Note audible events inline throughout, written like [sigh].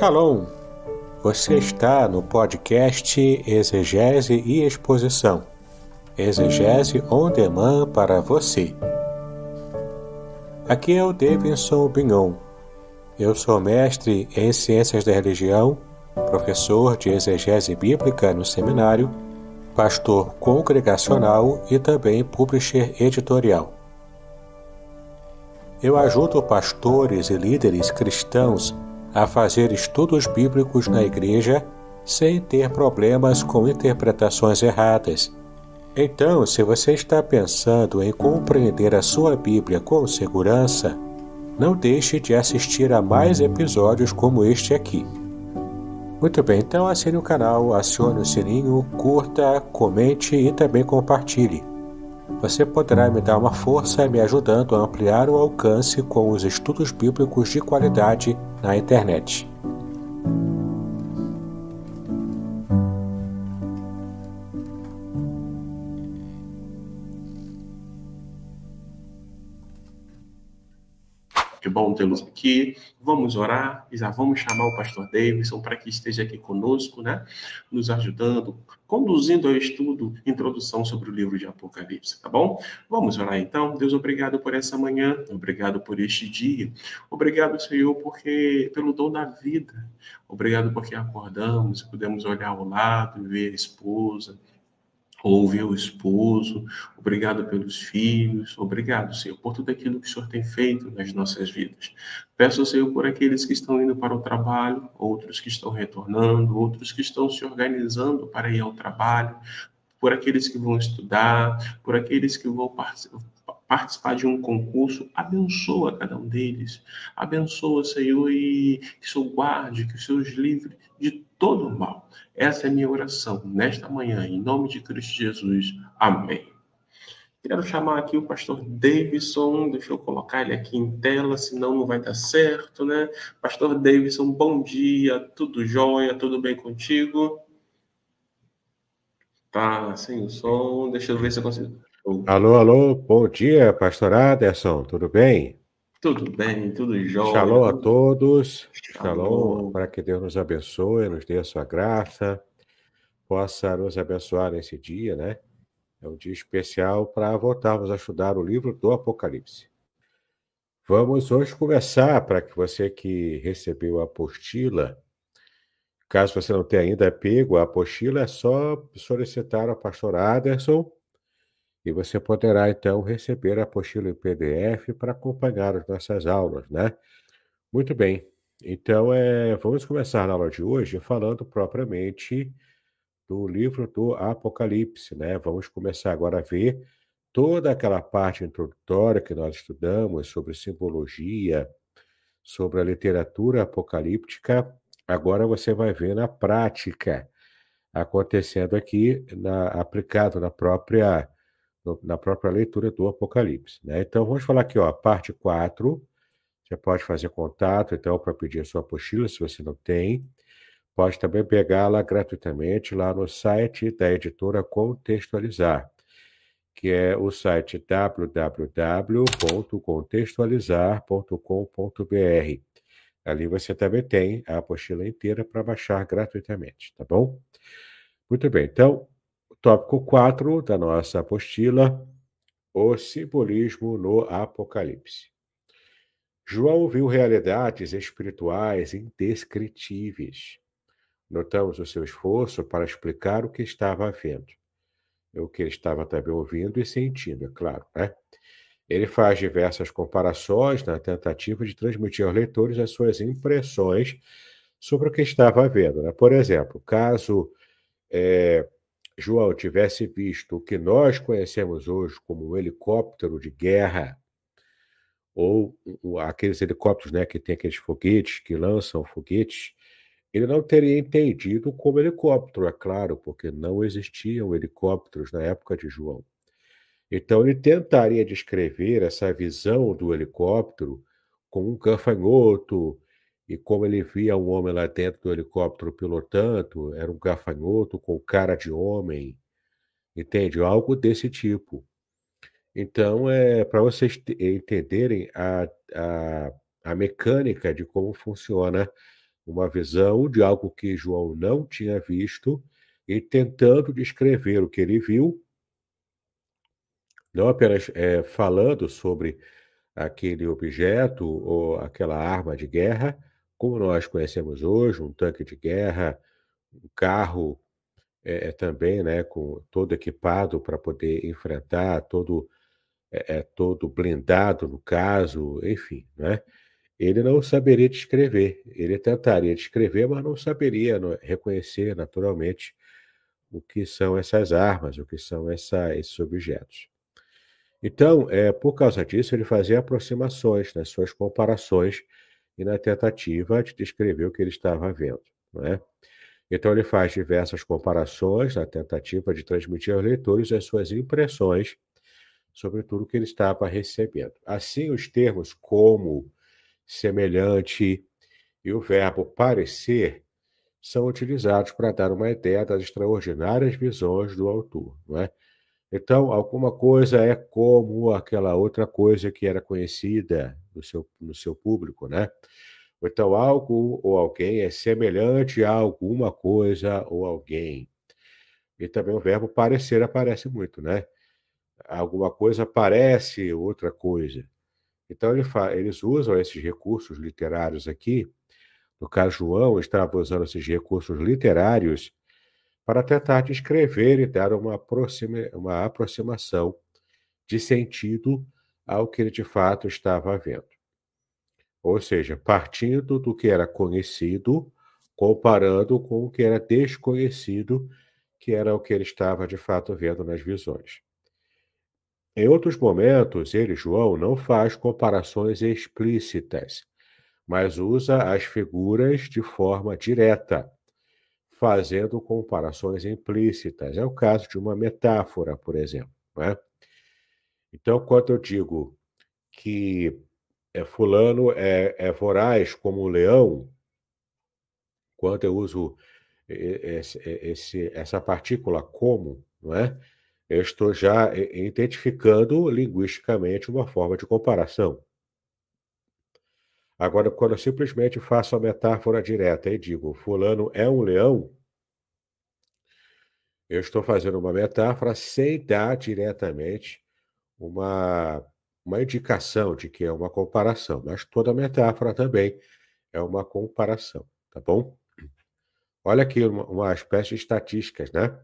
Shalom! Você está no podcast Exegese e Exposição. Exegese on demand para você. Aqui é o Davidson Bignon. Eu sou mestre em Ciências da Religião, professor de exegese bíblica no seminário, pastor congregacional e também publisher editorial. Eu ajudo pastores e líderes cristãos a fazer estudos bíblicos na igreja sem ter problemas com interpretações erradas. Então, se você está pensando em compreender a sua Bíblia com segurança, não deixe de assistir a mais episódios como este aqui. Muito bem, então assine o canal, acione o sininho, curta, comente e também compartilhe. Você poderá me dar uma força me ajudando a ampliar o alcance com os estudos bíblicos de qualidade na internet. Que bom tê-los aqui. Vamos orar e já vamos chamar o pastor Davidson para que esteja aqui conosco, né? Nos ajudando, conduzindo ao estudo, introdução sobre o livro de Apocalipse, tá bom? Vamos orar então. Deus, obrigado por essa manhã, obrigado por este dia. Obrigado, Senhor, porque pelo dom da vida. Obrigado porque acordamos pudemos olhar ao lado e ver a esposa, ouvir o esposo, obrigado pelos filhos, obrigado, Senhor, por tudo aquilo que o Senhor tem feito nas nossas vidas. Peço, Senhor, por aqueles que estão indo para o trabalho, outros que estão retornando, outros que estão se organizando para ir ao trabalho, por aqueles que vão estudar, por aqueles que vão participar de um concurso, abençoa cada um deles. Abençoa, Senhor, e que o Senhor guarde, que o Senhor os livre de todo o mal. Essa é minha oração nesta manhã, em nome de Cristo Jesus. Amém. Quero chamar aqui o pastor Davidson, deixa eu colocar ele aqui em tela, senão não vai dar certo, né? Pastor Davidson, bom dia, tudo jóia, tudo bem contigo? Tá sem o som, deixa eu ver se eu consigo. Alô, alô, bom dia, pastor Aderson, tudo bem? Tudo bem, tudo jóia. Shalom a todos. Shalom, para que Deus nos abençoe, nos dê a sua graça, possa nos abençoar nesse dia, né? É um dia especial para voltarmos a estudar o livro do Apocalipse. Vamos hoje conversar para que você que recebeu a apostila, caso você não tenha ainda pego a apostila, é só solicitar ao pastor Aderson e você poderá, então, receber a apostila em PDF para acompanhar as nossas aulas, né? Muito bem. Então, é, vamos começar na aula de hoje falando propriamente do livro do Apocalipse, né? Vamos começar agora a ver toda aquela parte introdutória que nós estudamos sobre simbologia, sobre a literatura apocalíptica. Agora você vai ver na prática acontecendo aqui, na, aplicado na própria na própria leitura do Apocalipse. Né? Então, vamos falar aqui, ó, parte 4. Você pode fazer contato, então, para pedir a sua apostila, se você não tem. Pode também pegá-la gratuitamente lá no site da editora Contextualizar, que é o site www.contextualizar.com.br. Ali você também tem a apostila inteira para baixar gratuitamente, tá bom? Muito bem, então Tópico 4 da nossa apostila: o simbolismo no Apocalipse. João viu realidades espirituais indescritíveis. Notamos o seu esforço para explicar o que estava vendo. O que ele estava também ouvindo e sentindo, é claro, né? Ele faz diversas comparações na tentativa de transmitir aos leitores as suas impressões sobre o que estava vendo. Né? Por exemplo, caso é, João tivesse visto o que nós conhecemos hoje como um helicóptero de guerra, ou aqueles helicópteros né, que tem aqueles foguetes que lançam foguetes, ele não teria entendido como helicóptero, é claro, porque não existiam helicópteros na época de João. Então, ele tentaria descrever essa visão do helicóptero como um gafanhoto, e como ele via um homem lá dentro do helicóptero pilotando, era um gafanhoto com cara de homem, entende? Algo desse tipo. Então, é para vocês entenderem a, a, a mecânica de como funciona uma visão de algo que João não tinha visto e tentando descrever o que ele viu, não apenas é, falando sobre aquele objeto ou aquela arma de guerra, como nós conhecemos hoje, um tanque de guerra, um carro é, é também, né, com todo equipado para poder enfrentar, todo é, é, todo blindado no caso, enfim, né? Ele não saberia descrever. Ele tentaria descrever, mas não saberia reconhecer naturalmente o que são essas armas, o que são essa, esses objetos. Então, é, por causa disso, ele fazia aproximações nas suas comparações e na tentativa de descrever o que ele estava vendo. É? Então, ele faz diversas comparações na tentativa de transmitir aos leitores as suas impressões sobre tudo que ele estava recebendo. Assim, os termos como, semelhante e o verbo parecer são utilizados para dar uma ideia das extraordinárias visões do autor, não é? Então, alguma coisa é como aquela outra coisa que era conhecida no seu, no seu público, né? Então, algo ou alguém é semelhante a alguma coisa ou alguém. E também o verbo parecer aparece muito, né? Alguma coisa parece outra coisa. Então, ele eles usam esses recursos literários aqui. No caso, João estava usando esses recursos literários para tentar descrever e dar uma, aproxima, uma aproximação de sentido ao que ele de fato estava vendo. Ou seja, partindo do que era conhecido, comparando com o que era desconhecido, que era o que ele estava de fato vendo nas visões. Em outros momentos, ele, João, não faz comparações explícitas, mas usa as figuras de forma direta, fazendo comparações implícitas. É o caso de uma metáfora, por exemplo. Né? Então, quando eu digo que é, Fulano é, é voraz como o leão, quando eu uso esse, esse, essa partícula como, não é? eu estou já identificando linguisticamente uma forma de comparação. Agora, quando eu simplesmente faço a metáfora direta e digo, Fulano é um leão, eu estou fazendo uma metáfora sem dar diretamente uma, uma indicação de que é uma comparação, mas toda metáfora também é uma comparação, tá bom? Olha aqui uma, uma espécie de estatísticas, né?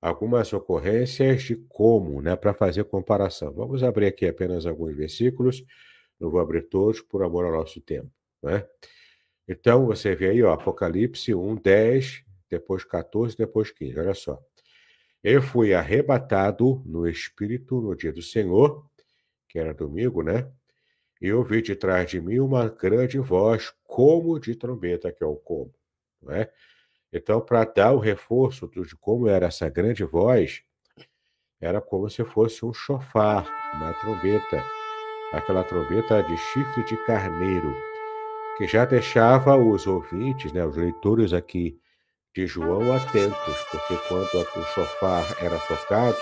Algumas ocorrências de como, né, para fazer comparação. Vamos abrir aqui apenas alguns versículos não vou abrir todos por amor ao nosso tempo. Né? Então, você vê aí, ó, Apocalipse 1, 10, depois 14, depois 15. Olha só. Eu fui arrebatado no Espírito no dia do Senhor, que era domingo, né? E ouvi de trás de mim uma grande voz, como de trombeta, que é o como. Né? Então, para dar o reforço de como era essa grande voz, era como se fosse um chofar, uma trombeta aquela trombeta de chifre de carneiro, que já deixava os ouvintes, né, os leitores aqui de João atentos, porque quando o chofar era tocado,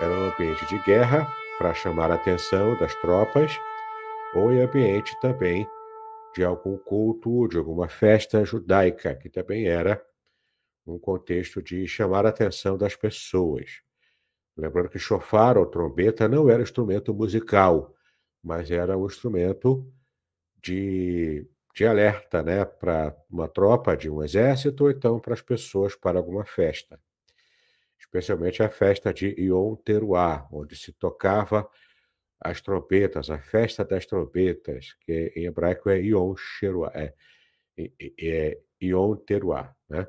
era um ambiente de guerra para chamar a atenção das tropas, ou em ambiente também de algum culto, de alguma festa judaica, que também era um contexto de chamar a atenção das pessoas. Lembrando que chofar ou trombeta não era instrumento musical, mas era um instrumento de, de alerta né, para uma tropa de um exército ou então para as pessoas para alguma festa. Especialmente a festa de Yom Teruah, onde se tocava as trompetas, a festa das trompetas, que em hebraico é Sheruah, é, é, Teruah, né?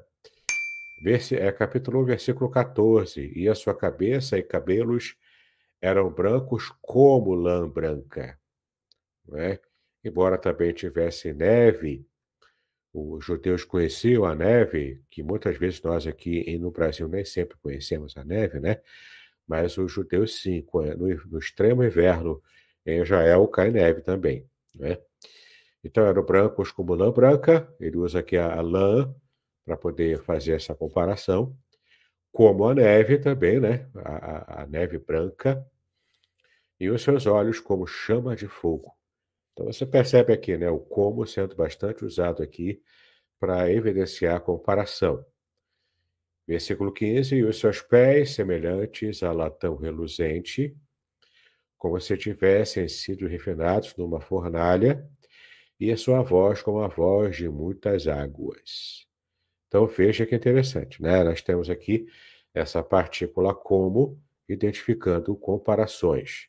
Verse, é, capítulo 1, versículo 14. E a sua cabeça e cabelos eram brancos como lã branca. Né? Embora também tivesse neve, os judeus conheciam a neve, que muitas vezes nós aqui no Brasil nem sempre conhecemos a neve, né? Mas os judeus sim, no, extremo inverno em Israel cai neve também, né? Então eram brancos como lã branca, ele usa aqui a, a lã para poder fazer essa comparação, como a neve também, né? A, a, a neve branca, e os seus olhos como chama de fogo. Então você percebe aqui, né, o como sendo bastante usado aqui para evidenciar a comparação. Versículo 15: E os seus pés semelhantes a latão reluzente, como se tivessem sido refinados numa fornalha, e a sua voz como a voz de muitas águas. Então veja que interessante, né? Nós temos aqui essa partícula como identificando comparações.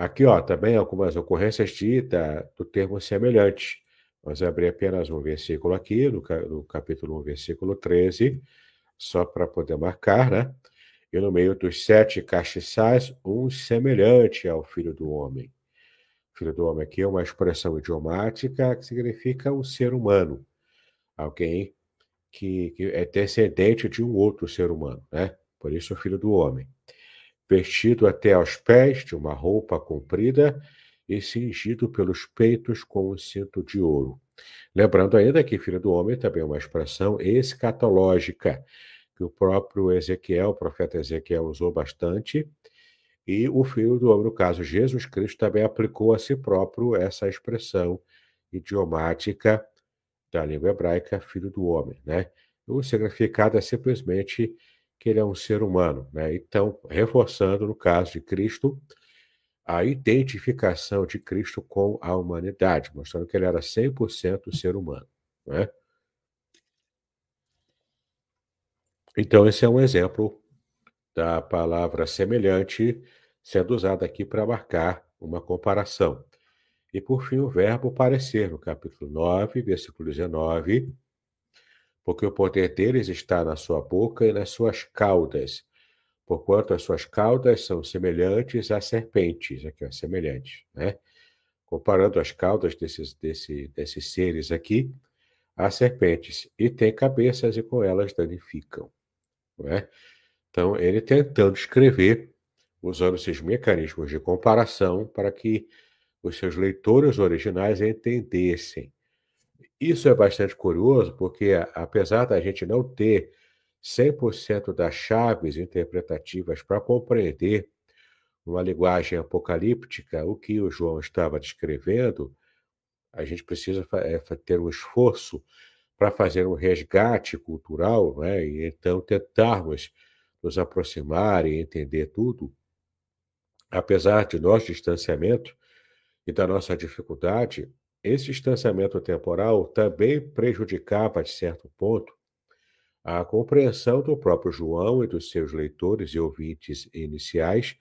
Aqui, ó, também algumas ocorrências da, do termo semelhante. Vamos abrir apenas um versículo aqui, no, no capítulo 1, versículo 13, só para poder marcar, né? E no meio dos sete castiçais, um semelhante ao filho do homem. Filho do homem aqui é uma expressão idiomática que significa um ser humano, alguém que, que é descendente de um outro ser humano, né? Por isso, o filho do homem. Vestido até aos pés de uma roupa comprida e cingido pelos peitos com um cinto de ouro. Lembrando ainda que filho do homem também é uma expressão escatológica, que o próprio Ezequiel, o profeta Ezequiel, usou bastante, e o filho do homem, no caso Jesus Cristo, também aplicou a si próprio essa expressão idiomática da língua hebraica, filho do homem, né? O significado é simplesmente que ele é um ser humano, né? Então, reforçando no caso de Cristo, a identificação de Cristo com a humanidade, mostrando que ele era 100% ser humano, né? Então, esse é um exemplo da palavra semelhante sendo usada aqui para marcar uma comparação. E por fim, o verbo parecer, no capítulo 9, versículo 19, porque o poder deles está na sua boca e nas suas caudas, porquanto as suas caudas são semelhantes a serpentes, aqui ó, semelhantes, né? Comparando as caudas desses, desse, desses seres aqui a serpentes, e tem cabeças e com elas danificam, não é? Então, ele tentando escrever, usando esses mecanismos de comparação para que os seus leitores originais entendessem. Isso é bastante curioso, porque apesar da gente não ter 100% das chaves interpretativas para compreender uma linguagem apocalíptica o que o João estava descrevendo, a gente precisa é, ter um esforço para fazer um resgate cultural, né? e então tentarmos nos aproximar e entender tudo. Apesar de nosso distanciamento, e da nossa dificuldade, esse distanciamento temporal também prejudicava, de certo ponto, a compreensão do próprio João e dos seus leitores e ouvintes iniciais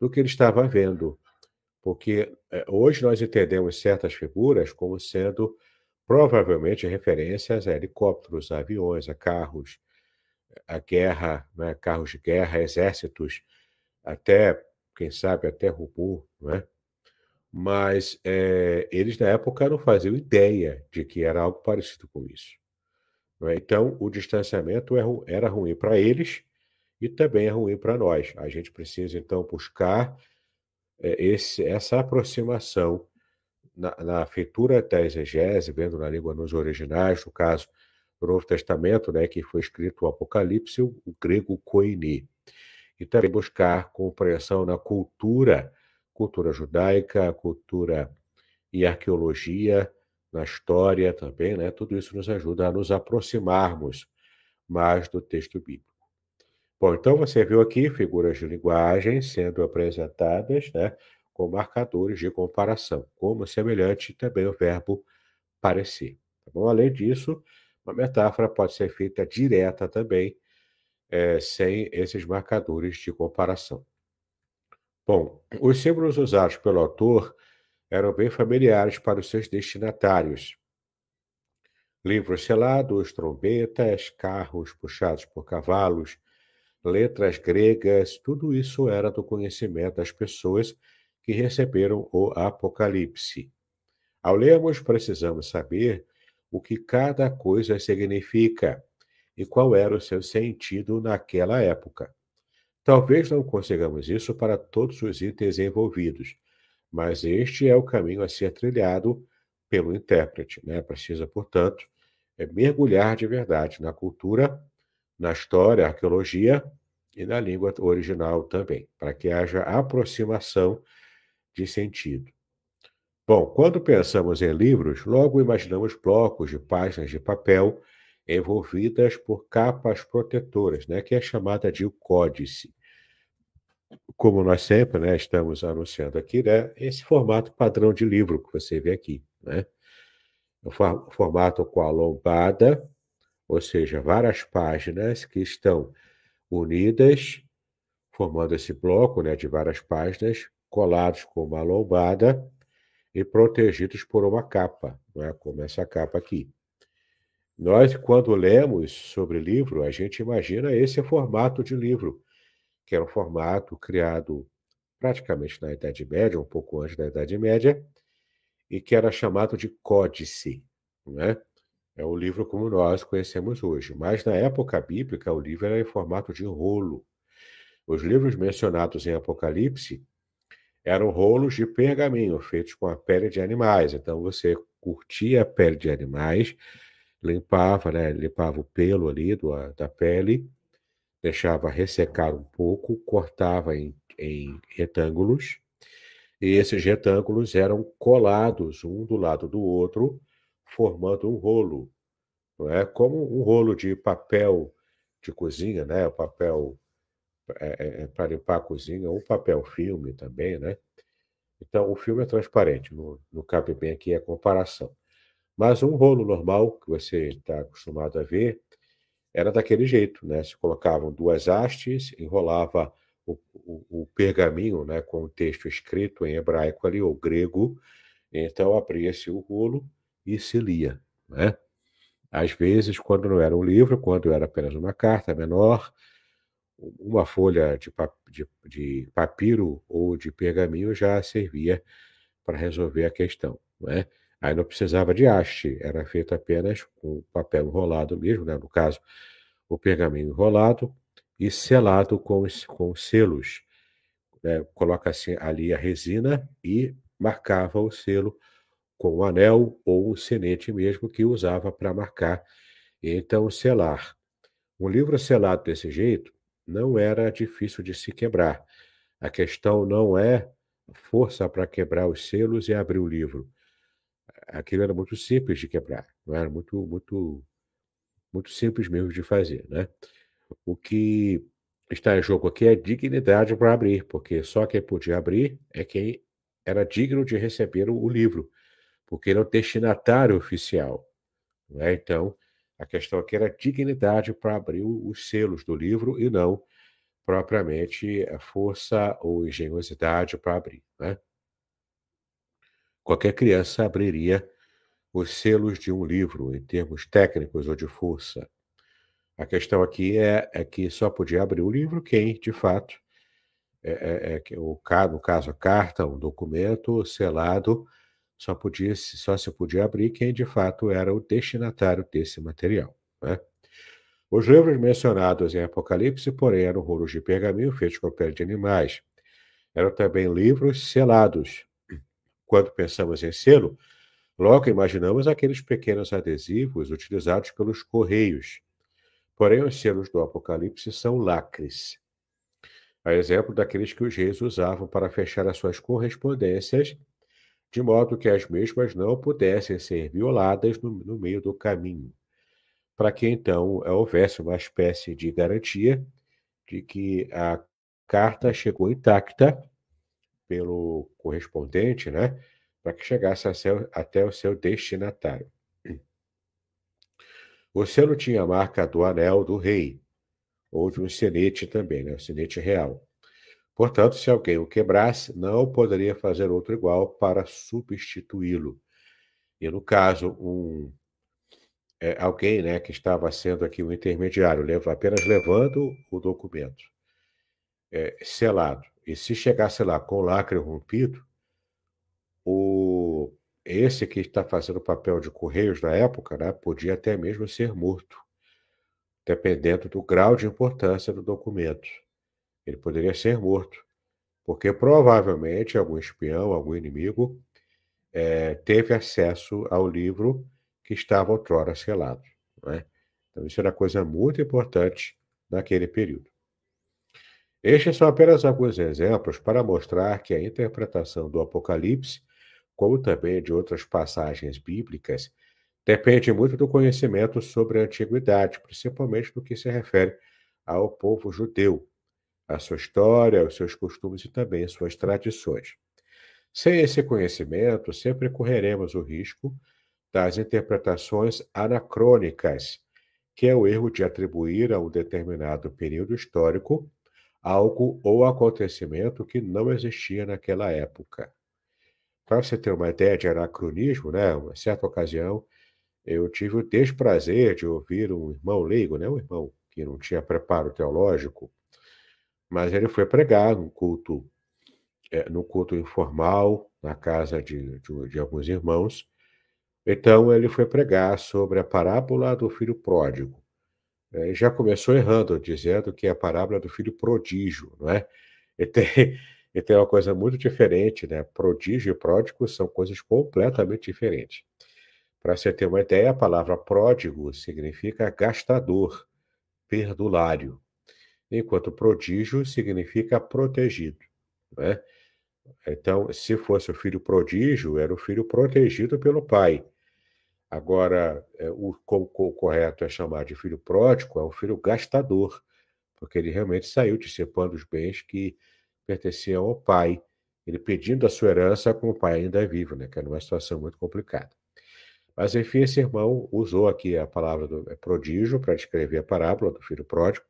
do que ele estava vendo. Porque eh, hoje nós entendemos certas figuras como sendo provavelmente referências a helicópteros, a aviões, a carros, a guerra, né? carros de guerra, exércitos, até, quem sabe, até robô, é? Mas é, eles na época não faziam ideia de que era algo parecido com isso. É? Então, o distanciamento é era ruim para eles e também é ruim para nós. A gente precisa, então, buscar é, esse, essa aproximação na, na, feitura da exegese, vendo na língua nos originais, no caso do Novo Testamento, né, que foi escrito o Apocalipse, o, o grego koine, e também buscar compreensão na cultura cultura judaica, cultura e arqueologia, na história também, né? Tudo isso nos ajuda a nos aproximarmos mais do texto bíblico. Bom, então você viu aqui figuras de linguagem sendo apresentadas, né, com marcadores de comparação, como semelhante também o verbo parecer. Tá bom? Além disso, uma metáfora pode ser feita direta também, é, sem esses marcadores de comparação. Bom, os símbolos usados pelo autor eram bem familiares para os seus destinatários. Livros selados, trombetas, carros puxados por cavalos, letras gregas, tudo isso era do conhecimento das pessoas que receberam o Apocalipse. Ao lermos, precisamos saber o que cada coisa significa e qual era o seu sentido naquela época. Talvez não consigamos isso para todos os itens envolvidos, mas este é o caminho a ser trilhado pelo intérprete. Né? Precisa, portanto, é mergulhar de verdade na cultura, na história, arqueologia e na língua original também, para que haja aproximação de sentido. Bom, quando pensamos em livros, logo imaginamos blocos de páginas de papel envolvidas por capas protetoras, né, que é chamada de códice. Como nós sempre né, estamos anunciando aqui, né, esse formato padrão de livro que você vê aqui. Né? O formato com a lombada, ou seja, várias páginas que estão unidas, formando esse bloco né, de várias páginas, colados com uma lombada e protegidos por uma capa, né, como essa capa aqui. Nós, quando lemos sobre livro, a gente imagina esse formato de livro, que era um formato criado praticamente na Idade Média, um pouco antes da Idade Média, e que era chamado de códice. Né? É o livro como nós conhecemos hoje. Mas na época bíblica, o livro era em formato de rolo. Os livros mencionados em Apocalipse eram rolos de pergaminho feitos com a pele de animais. Então você curtia a pele de animais limpava, né? Limpava o pelo ali do, da pele, deixava ressecar um pouco, cortava em, em retângulos, e esses retângulos eram colados um do lado do outro, formando um rolo. Não é como um rolo de papel de cozinha, né? O papel é, é, é para limpar a cozinha, ou papel filme também, né? Então, o filme é transparente, não, não cabe bem aqui a comparação. Mas um rolo normal, que você está acostumado a ver, era daquele jeito, né? Se colocavam duas hastes, enrolava o, o, o pergaminho, né, com o texto escrito em hebraico ali, ou grego, então abria-se o rolo e se lia, né? Às vezes, quando não era um livro, quando era apenas uma carta menor, uma folha de, de, de papiro ou de pergaminho já servia para resolver a questão, né? Aí não precisava de haste, era feito apenas com papel enrolado mesmo, né? no caso, o pergaminho enrolado e selado com, com selos. Né? Coloca-se ali a resina e marcava o selo com o um anel ou um sinete mesmo que usava para marcar. Então, selar. Um livro selado desse jeito não era difícil de se quebrar. A questão não é força para quebrar os selos e abrir o livro aquilo era muito simples de quebrar, não era muito, muito, muito simples mesmo de fazer, né? O que está em jogo aqui é dignidade para abrir, porque só quem podia abrir é quem era digno de receber o, livro, porque ele é o destinatário oficial. Né? Então, a questão aqui era dignidade para abrir os selos do livro e não propriamente a força ou engenhosidade para abrir. Né? Qualquer criança abriria os selos de um livro, em termos técnicos ou de força. A questão aqui é, é que só podia abrir o livro quem, de fato, é, é, é, o, no caso a carta, um documento selado, só, podia, só se podia abrir quem, de fato, era o destinatário desse material. Né? Os livros mencionados em Apocalipse, porém, eram rolos de pergaminho feitos com pele de animais. Eram também livros selados, quando pensamos em selo, logo imaginamos aqueles pequenos adesivos utilizados pelos correios. Porém, os selos do Apocalipse são lacres. A exemplo daqueles que os reis usavam para fechar as suas correspondências, de modo que as mesmas não pudessem ser violadas no, no meio do caminho, para que então houvesse uma espécie de garantia de que a carta chegou intacta pelo correspondente, né, para que chegasse até o seu destinatário. O selo tinha a marca do anel do rei, ou de um sinete também, né, o sinete real. Portanto, se alguém o quebrasse, não poderia fazer outro igual para substituí-lo. E no caso, um é, alguém né, que estava sendo aqui o um intermediário, leva, apenas levando o documento é, selado, e se chegasse lá com o lacre rompido, o, esse que está fazendo o papel de correios na época, né, podia até mesmo ser morto, dependendo do grau de importância do documento. Ele poderia ser morto, porque provavelmente algum espião, algum inimigo, é, teve acesso ao livro que estava outrora selado. Né? Então, isso era coisa muito importante naquele período. Estes são apenas alguns exemplos para mostrar que a interpretação do Apocalipse como também de outras passagens bíblicas, depende muito do conhecimento sobre a antiguidade, principalmente no que se refere ao povo judeu, a sua história, os seus costumes e também suas tradições. Sem esse conhecimento, sempre correremos o risco das interpretações anacrônicas, que é o erro de atribuir a um determinado período histórico algo ou acontecimento que não existia naquela época. Para você ter uma ideia de anacronismo, né, uma certa ocasião, eu tive o desprazer de ouvir um irmão leigo, né, um irmão que não tinha preparo teológico, mas ele foi pregar num culto, é, culto informal, na casa de, de, de alguns irmãos. Então ele foi pregar sobre a parábola do filho pródigo. É, já começou errando, dizendo que é a parábola do filho prodígio, não é? E tem, [laughs] tem uma coisa muito diferente, né? Prodígio e pródigo são coisas completamente diferentes. Para você ter uma ideia, a palavra pródigo significa gastador, perdulário enquanto prodígio significa protegido. Né? Então, se fosse o filho prodígio, era o filho protegido pelo pai. Agora, é, o, o, correto é chamar de filho pródigo, é o filho gastador, porque ele realmente saiu dissipando os bens que pertenciam ao pai, ele pedindo a sua herança com o pai ainda vivo, né? que era uma situação muito complicada. Mas, enfim, esse irmão usou aqui a palavra do é, prodígio para descrever a parábola do filho pródigo,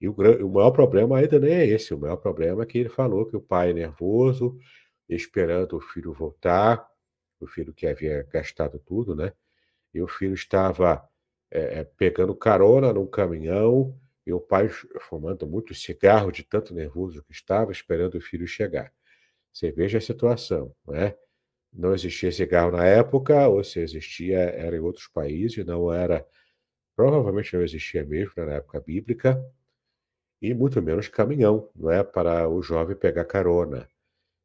e o, o maior problema ainda nem é esse. O maior problema é que ele falou que o pai é nervoso, esperando o filho voltar, o filho que havia gastado tudo, né? E o filho estava é, pegando carona num caminhão e o pai fumando muito cigarro de tanto nervoso que estava, esperando o filho chegar. Você veja a situação, não é? Não existia cigarro na época, ou se existia, era em outros países, não era. Provavelmente não existia mesmo na época bíblica, e muito menos caminhão, não é para o jovem pegar carona.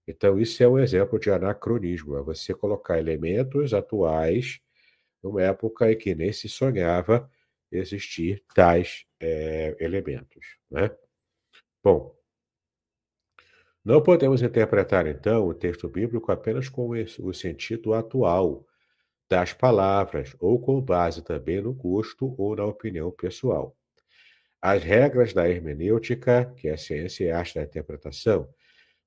Então, isso é um exemplo de anacronismo, é você colocar elementos atuais numa época em que nem se sonhava existir tais é, elementos. Né? Bom, não podemos interpretar, então, o texto bíblico apenas com o sentido atual das palavras, ou com base também no gosto ou na opinião pessoal. As regras da hermenêutica, que é a ciência e arte da interpretação,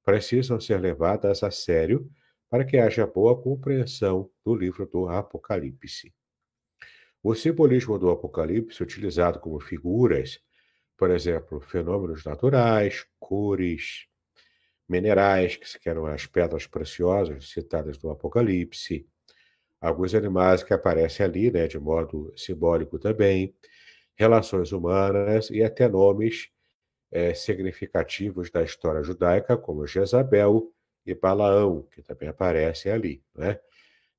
precisam ser levadas a sério para que haja boa compreensão do livro do Apocalipse. O simbolismo do Apocalipse, utilizado como figuras, por exemplo, fenômenos naturais, cores, minerais, que eram as pedras preciosas citadas no Apocalipse, alguns animais que aparecem ali, né, de modo simbólico também, relações humanas e até nomes é, significativos da história judaica, como Jezabel e Balaão, que também aparecem ali. Né?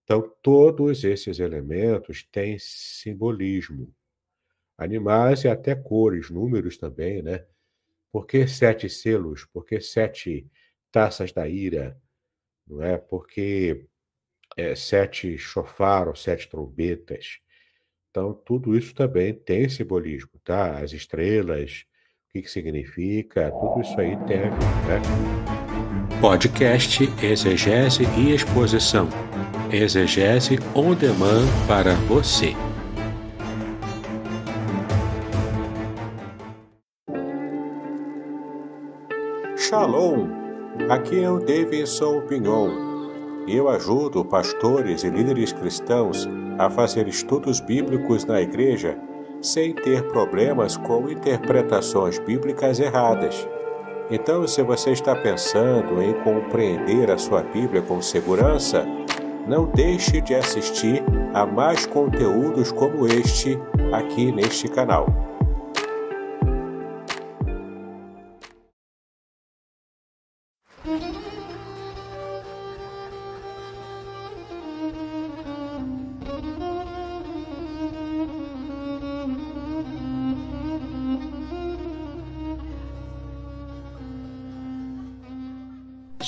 Então, todos esses elementos têm simbolismo. Animais e até cores, números também, né? Por que sete selos? Por que sete taças da ira? Não é? Porque é, sete chofar ou sete trombetas? Então, tudo isso também tem simbolismo, tá? As estrelas, o que, que significa, tudo isso aí ver, né? Podcast Exegese e Exposição. Exegese on demand para você. Shalom! Aqui é o Davidson Pignon. Eu ajudo pastores e líderes cristãos a fazer estudos bíblicos na igreja sem ter problemas com interpretações bíblicas erradas. Então, se você está pensando em compreender a sua Bíblia com segurança, não deixe de assistir a mais conteúdos como este aqui neste canal.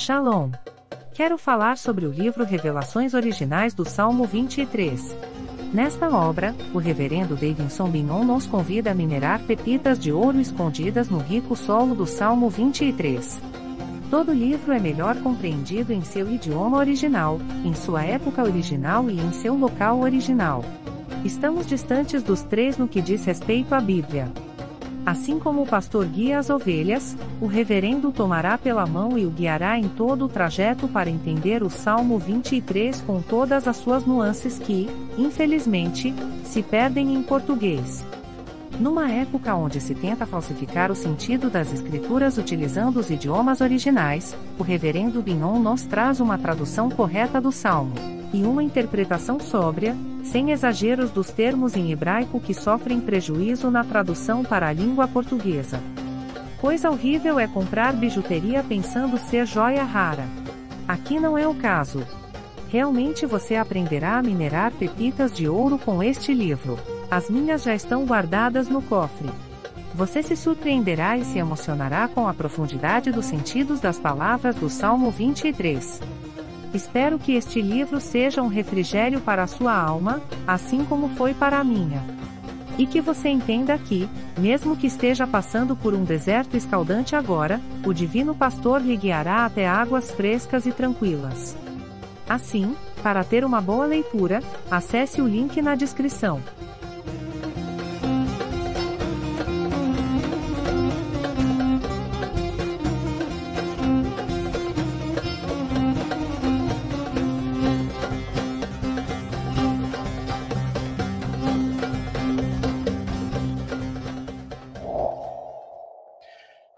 Shalom! Quero falar sobre o livro Revelações Originais do Salmo 23. Nesta obra, o reverendo Davidson Bignon nos convida a minerar pepitas de ouro escondidas no rico solo do Salmo 23. Todo livro é melhor compreendido em seu idioma original, em sua época original e em seu local original. Estamos distantes dos três no que diz respeito à Bíblia. Assim como o pastor guia as ovelhas, o reverendo tomará pela mão e o guiará em todo o trajeto para entender o Salmo 23 com todas as suas nuances que, infelizmente, se perdem em português. Numa época onde se tenta falsificar o sentido das escrituras utilizando os idiomas originais, o reverendo Binon nos traz uma tradução correta do Salmo, e uma interpretação sóbria, sem exageros dos termos em hebraico que sofrem prejuízo na tradução para a língua portuguesa. Coisa horrível é comprar bijuteria pensando ser joia rara. Aqui não é o caso. Realmente você aprenderá a minerar pepitas de ouro com este livro. As minhas já estão guardadas no cofre. Você se surpreenderá e se emocionará com a profundidade dos sentidos das palavras do Salmo 23. Espero que este livro seja um refrigério para a sua alma, assim como foi para a minha. E que você entenda que, mesmo que esteja passando por um deserto escaldante agora, o Divino Pastor lhe guiará até águas frescas e tranquilas. Assim, para ter uma boa leitura, acesse o link na descrição.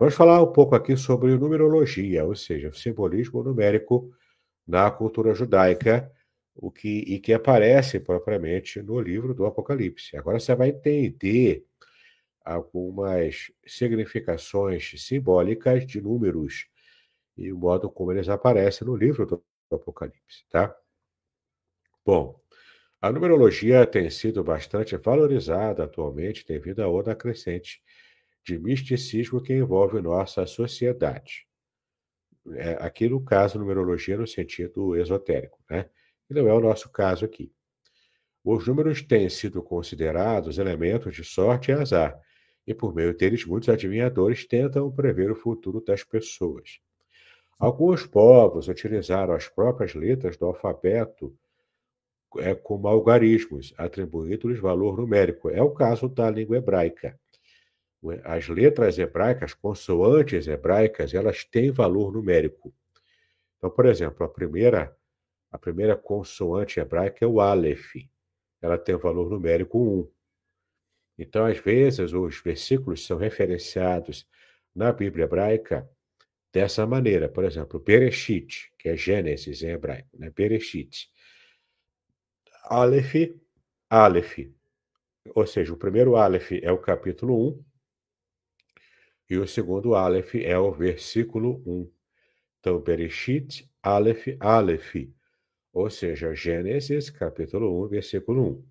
Vamos falar um pouco aqui sobre numerologia, ou seja, simbolismo numérico na cultura judaica, o que, e que aparece propriamente no livro do Apocalipse. Agora você vai entender algumas significações simbólicas de números e o modo como eles aparecem no livro do Apocalipse, tá? Bom, a numerologia tem sido bastante valorizada atualmente devido à onda crescente de misticismo que envolve nossa sociedade. É, aqui no caso, numerologia no sentido esotérico, né? E não é o nosso caso aqui. Os números têm sido considerados elementos de sorte e azar, e por meio deles, muitos adivinhadores tentam prever o futuro das pessoas. Alguns povos utilizaram as próprias letras do alfabeto é, como algarismos, atribuindo-lhes valor numérico. É o caso da língua hebraica as letras hebraicas, consoantes hebraicas, elas têm valor numérico. Então, por exemplo, a primeira, a primeira consoante hebraica é o Aleph. Ela tem o valor numérico 1. Então, às vezes, os versículos são referenciados na Bíblia hebraica dessa maneira. Por exemplo, Bereshit, que é Gênesis em hebraico, né? Bereshit. Aleph, Aleph. Ou seja, o primeiro Aleph é o capítulo 1, e o segundo Aleph é o versículo 1. Então, Bereshit, Aleph, Aleph. Ou seja, Gênesis, capítulo 1, versículo 1.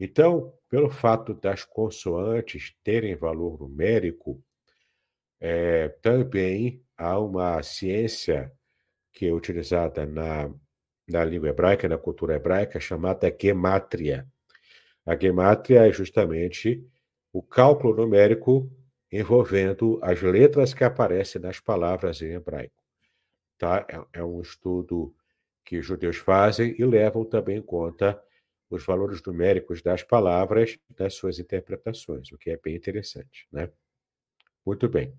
Então, pelo fato das consoantes terem valor numérico, é, também há uma ciência que é utilizada na, na língua hebraica, na cultura hebraica, chamada gemátria. A gemátria é justamente o cálculo numérico envolvendo as letras que aparecem nas palavras em hebraico. Tá? É, é um estudo que os judeus fazem e levam também em conta os valores numéricos das palavras das suas interpretações, o que é bem interessante. Né? Muito bem.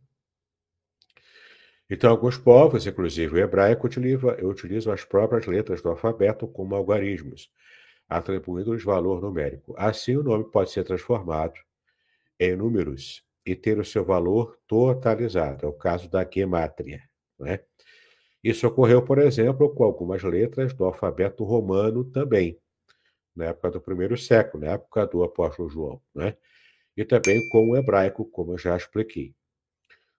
Então, alguns povos, inclusive o hebraico, utilizam as próprias letras do alfabeto como algarismos, atribuindo-lhes valor numérico. Assim, o nome pode ser transformado em números e ter o seu valor totalizado. É o caso da gemátria. Né? Isso ocorreu, por exemplo, com algumas letras do alfabeto romano também, na época do primeiro século, na época do apóstolo João. Né? E também com o hebraico, como eu já expliquei.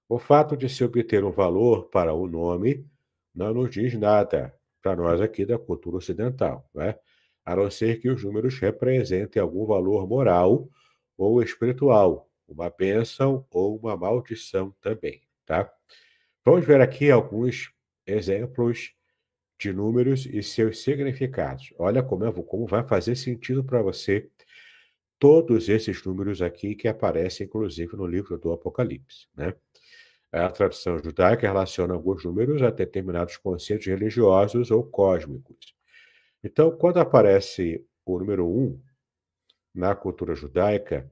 O fato de se obter um valor para o nome não nos diz nada para nós aqui da cultura ocidental, né? a não ser que os números representem algum valor moral ou espiritual, uma bênção ou uma maldição também, tá? Vamos ver aqui alguns exemplos de números e seus significados. Olha como, eu, como vai fazer sentido para você todos esses números aqui que aparecem, inclusive, no livro do Apocalipse, né? A tradição judaica relaciona alguns números a determinados conceitos religiosos ou cósmicos. Então, quando aparece o número 1 um, na cultura judaica,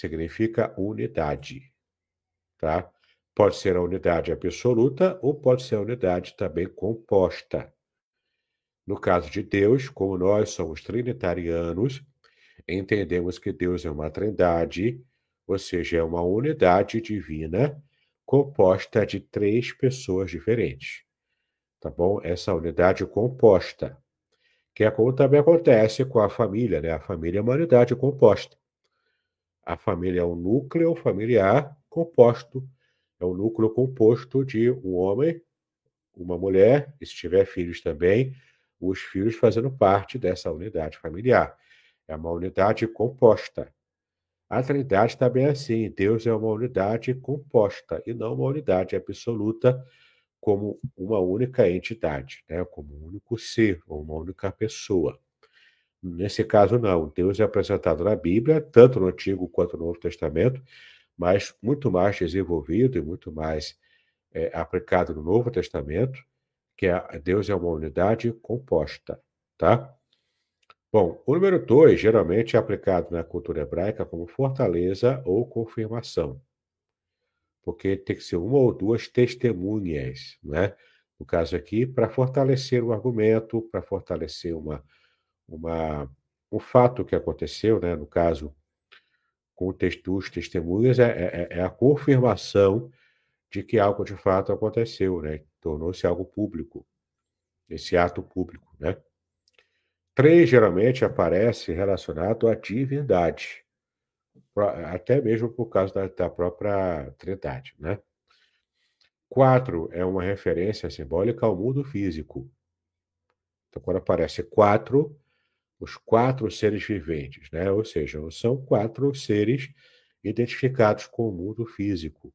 significa unidade. Tá? Pode ser a unidade absoluta ou pode ser a unidade também composta. No caso de Deus, como nós somos trinitarianos, entendemos que Deus é uma trindade, ou seja, é uma unidade divina composta de três pessoas diferentes. Tá bom? Essa unidade composta, que é como também acontece com a família, né? A família é uma unidade composta. A família é um núcleo familiar composto, é um núcleo composto de um homem, uma mulher, e se tiver filhos também, os filhos fazendo parte dessa unidade familiar. É uma unidade composta. A Trindade também é assim: Deus é uma unidade composta e não uma unidade absoluta, como uma única entidade, né? como um único ser ou uma única pessoa. Nesse caso, não. Deus é apresentado na Bíblia, tanto no Antigo quanto no Novo Testamento, mas muito mais desenvolvido e muito mais é, aplicado no Novo Testamento, que é, Deus é uma unidade composta, tá? Bom, o número 2 geralmente é aplicado na cultura hebraica como fortaleza ou confirmação, porque tem que ser uma ou duas testemunhas, né? No caso aqui, para fortalecer o argumento, para fortalecer uma, uma, um fato que aconteceu, né? No caso, com o testemunhas, é, é, é, a confirmação de que algo de fato aconteceu, né? Tornou-se algo público, esse ato público, né? Três geralmente aparece relacionado à divindade, até mesmo por causa da, da própria trindade, né? Quatro é uma referência simbólica ao mundo físico. Então, quando aparece quatro, os quatro seres viventes, né? ou seja, são quatro seres identificados com o mundo físico.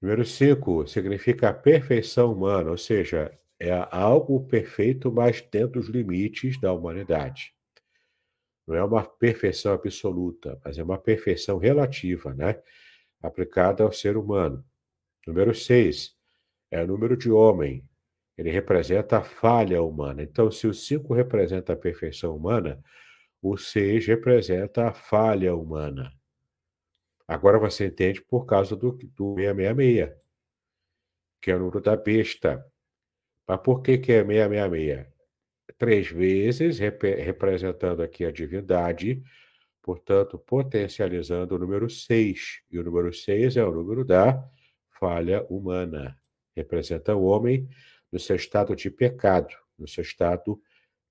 Número cinco significa a perfeição humana, ou seja, é algo perfeito, mas dentro dos limites da humanidade. Não é uma perfeição absoluta, mas é uma perfeição relativa, né? aplicada ao ser humano. Número seis é o número de homem, ele representa a falha humana. Então, se o 5 representa a perfeição humana, o 6 representa a falha humana. Agora você entende por causa do, do 666, que é o número da besta. Mas por que, que é 666? Três vezes, rep representando aqui a divindade, portanto, potencializando o número 6. E o número 6 é o número da falha humana. Representa o homem no seu estado de pecado, no seu estado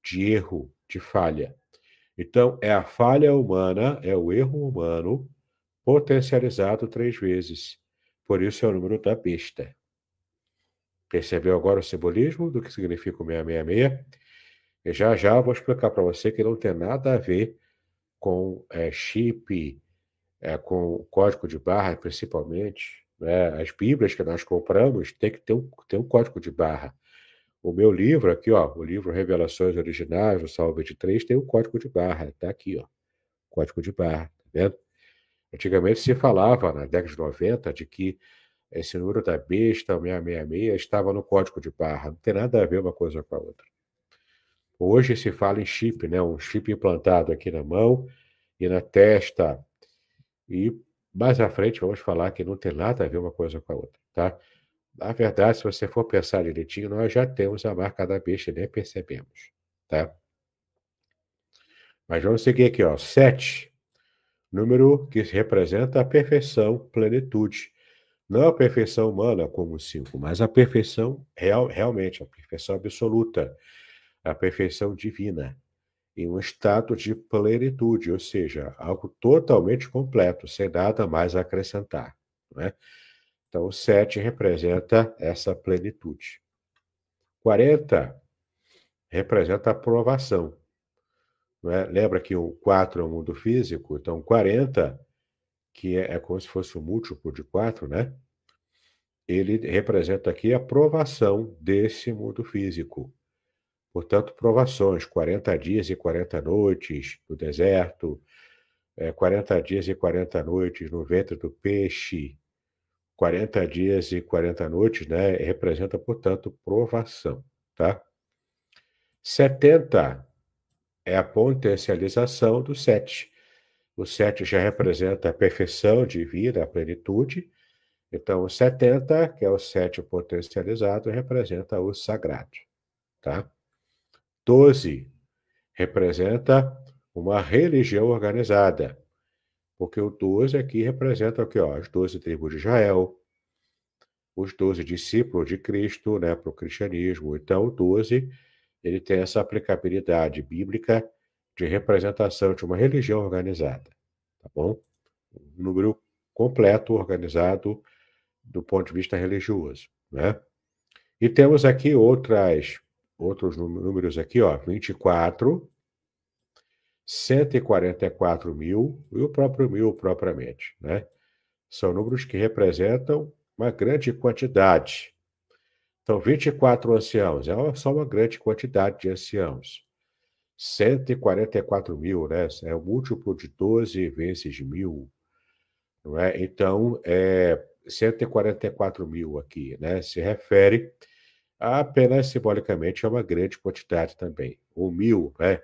de erro, de falha. Então, é a falha humana, é o erro humano potencializado três vezes. Por isso é o número da besta. Percebeu agora o simbolismo do que significa o 666? E já já vou explicar para você que não tem nada a ver com é, chip, é, com código de barra, principalmente. Né? As Bíblias que nós compramos tem que ter um, ter um código de barra. O meu livro aqui, ó, o livro Revelações Originais, o Salmo 23, tem um código de barra. Está aqui, ó. Código de barra, tá vendo? Antigamente se falava, na década de 90, de que esse número da besta, o 666, estava no código de barra. Não tem nada a ver uma coisa com a outra. Hoje se fala em chip, né? Um chip implantado aqui na mão e na testa. E mais à frente vamos falar que não tem nada a ver uma coisa com a outra, tá? Na verdade, se você for pensar direitinho, nós já temos a marca da besta nem percebemos, tá? Mas vamos seguir aqui, ó. Sete, número que representa a perfeição, plenitude. Não a perfeição humana como cinco, mas a perfeição real, realmente, a perfeição absoluta, a perfeição divina em um estado de plenitude, ou seja, algo totalmente completo, sem nada mais a acrescentar. Né? Então, o 7 representa essa plenitude. 40 representa a aprovação. É? Lembra que o 4 é o mundo físico, então 40, que é, é como se fosse um múltiplo de 4, né? ele representa aqui a aprovação desse mundo físico. Portanto, provações, 40 dias e 40 noites no deserto, é, 40 dias e 40 noites no ventre do peixe, 40 dias e 40 noites, né, representa, portanto, provação, tá? 70 é a potencialização do 7. O 7 já representa a perfeição de vida, a plenitude. Então, o 70, que é o 7 potencializado, representa o sagrado, tá? 12 representa uma religião organizada. Porque o 12 aqui representa o? Ó, as 12 tribos de Israel, os 12 discípulos de Cristo, né, para o cristianismo. Então, o 12 ele tem essa aplicabilidade bíblica de representação de uma religião organizada, tá bom? Um número completo, organizado do ponto de vista religioso, né? E temos aqui outras, outros números aqui, ó, 24, 144 mil e o próprio mil propriamente, né? São números que representam uma grande quantidade. Então, 24 anciãos é só uma grande quantidade de anciãos. 144 mil, né? É o múltiplo de 12 vezes mil. Não é? Então, é 144 mil aqui, né? Se refere apenas simbolicamente a uma grande quantidade também. O mil, né?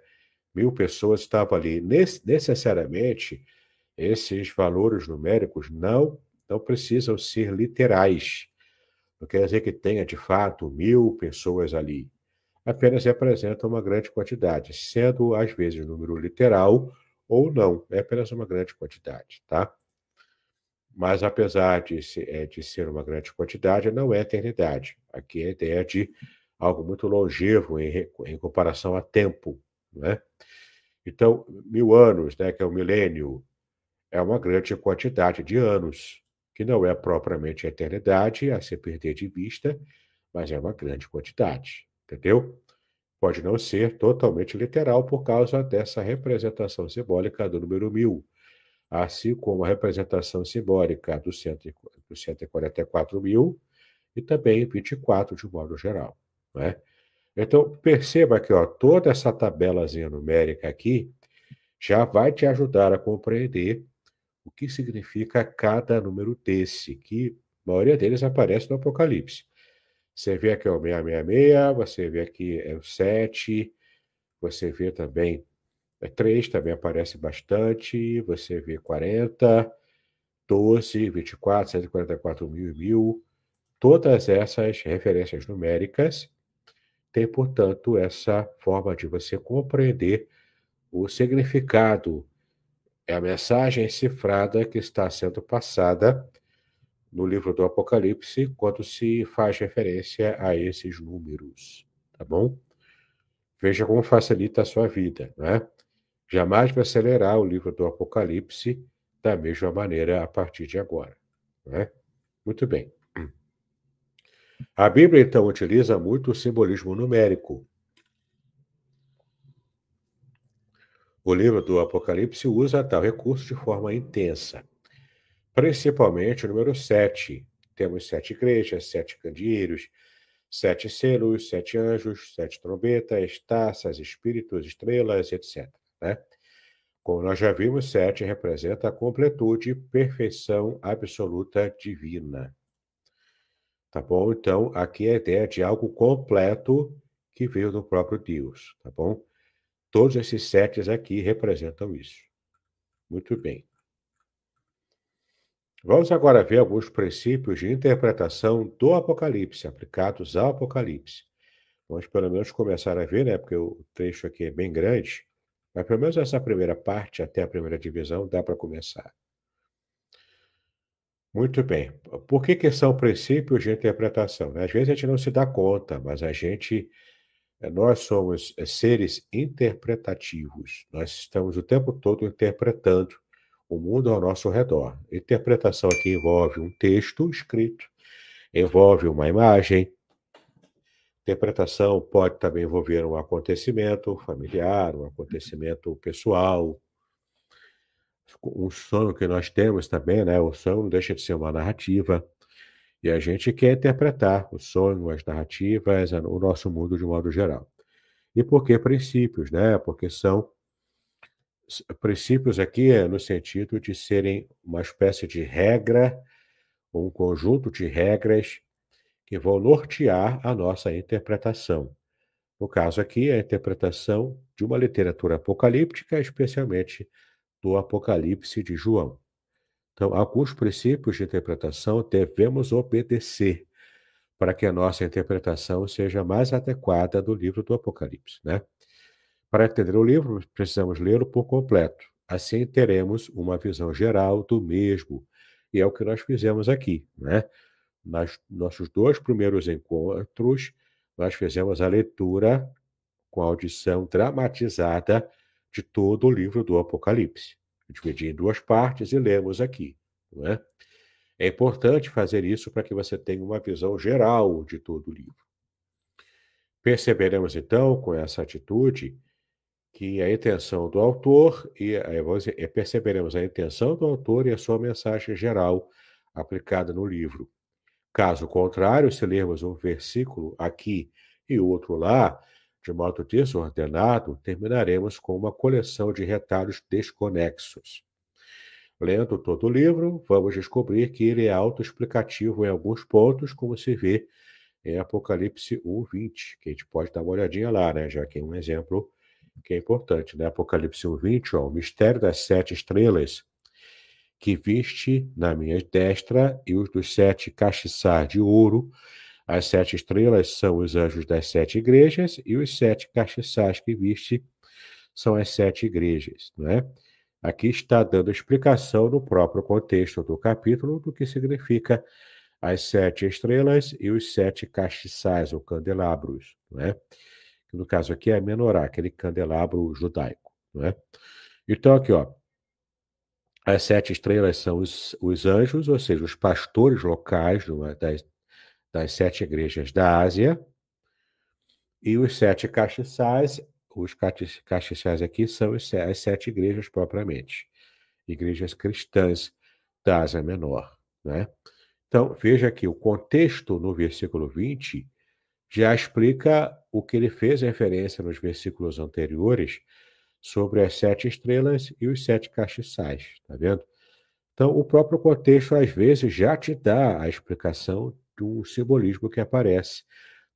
mil pessoas estavam ali. necessariamente, esses valores numéricos não, não precisam ser literais. Não quer dizer que tenha, de fato, mil pessoas ali. Apenas representa uma grande quantidade, sendo, às vezes, número literal ou não. É apenas uma grande quantidade, tá? Mas, apesar de é, de ser uma grande quantidade, não é eternidade. Aqui é a ideia de algo muito longevo em, em comparação a tempo. Né? Então, mil anos, né, que é o milênio, é uma grande quantidade de anos, que não é propriamente a eternidade a se perder de vista, mas é uma grande quantidade, entendeu? Pode não ser totalmente literal por causa dessa representação simbólica do número mil, assim como a representação simbólica do 144 mil e também 24 de modo geral. Não é? Então, perceba que ó, toda essa tabelazinha numérica aqui já vai te ajudar a compreender o que significa cada número desse, que a maioria deles aparece no Apocalipse. Você vê aqui o 666, você vê aqui é o 7, você vê também é 3, também aparece bastante, você vê 40, 12, 24, 144 mil e mil. Todas essas referências numéricas tem, portanto, essa forma de você compreender o significado, é a mensagem cifrada que está sendo passada no livro do Apocalipse quando se faz referência a esses números, tá bom? Veja como facilita a sua vida, né? Jamais vai acelerar o livro do Apocalipse da mesma maneira a partir de agora, né? Muito bem. A Bíblia, então, utiliza muito o simbolismo numérico. O livro do Apocalipse usa tal recurso de forma intensa, principalmente o número 7. Temos sete igrejas, sete candeeiros, sete selos, sete anjos, sete trombetas, taças, espíritos, estrelas, etc. Né? Como nós já vimos, sete representa a completude perfeição absoluta divina. Tá bom? Então, aqui é a ideia de algo completo que veio do próprio Deus, tá bom? Todos esses setes aqui representam isso. Muito bem. Vamos agora ver alguns princípios de interpretação do Apocalipse, aplicados ao Apocalipse. Vamos pelo menos começar a ver, né? Porque o trecho aqui é bem grande, mas pelo menos essa primeira parte, até a primeira divisão, dá para começar. Muito bem. Por que que são princípios de interpretação, né? Às vezes a gente não se dá conta, mas a gente eh, nós somos eh, seres interpretativos. Nós estamos o tempo todo interpretando o mundo ao nosso redor. Interpretação aqui envolve um texto escrito, envolve uma imagem. Interpretação pode também envolver um acontecimento familiar, um acontecimento pessoal, um sonho que nós temos também, né? O sonho não deixa de ser uma narrativa. E a gente quer interpretar o sonho, as narrativas, o nosso mundo de modo geral. E por que princípios, né? Porque são princípios aqui é no sentido de serem uma espécie de regra um conjunto de regras que vão nortear a nossa interpretação. No caso aqui, a interpretação de uma literatura apocalíptica, especialmente do Apocalipse de João. Então, alguns princípios de interpretação devemos obedecer para que a nossa interpretação seja mais adequada do livro do Apocalipse, né? Para entender o livro, precisamos lê-lo por completo. Assim teremos uma visão geral do mesmo. E é o que nós fizemos aqui, né? Nas nossos dois primeiros encontros, nós fizemos a leitura com a audição dramatizada de todo o livro do Apocalipse. Dividi em duas partes e lemos aqui. Não é? é importante fazer isso para que você tenha uma visão geral de todo o livro. Perceberemos então, com essa atitude, que a intenção do autor e dizer, perceberemos a intenção do autor e a sua mensagem geral aplicada no livro. Caso contrário, se lermos um versículo aqui e outro lá, de modo desordenado, terminaremos com uma coleção de retalhos desconexos. Lendo todo o livro, vamos descobrir que ele é autoexplicativo em alguns pontos, como se vê em Apocalipse 1, 20, que a gente pode dar uma olhadinha lá, né? Já que é um exemplo que é importante, né? Apocalipse 1, 20, ó, o mistério das sete estrelas que viste na minha destra, e os dos sete castiçais de ouro. As sete estrelas são os anjos das sete igrejas, e os sete castiçais que viste são as sete igrejas. Não é? Aqui está dando explicação no próprio contexto do capítulo do que significa as sete estrelas e os sete castiçais, ou candelabros. Não é? no caso aqui é menorá, aquele candelabro judaico. Não é? Então, aqui, ó, as sete estrelas são os, os anjos, ou seja, os pastores locais das, das sete igrejas da Ásia. E os sete castiçais, os castiçais aqui são as sete igrejas propriamente, igrejas cristãs da Ásia Menor. Né? Então, veja aqui, o contexto no versículo 20 já explica o que ele fez referência nos versículos anteriores sobre as sete estrelas e os sete castiçais, tá vendo? Então, o próprio contexto, às vezes, já te dá a explicação do simbolismo que aparece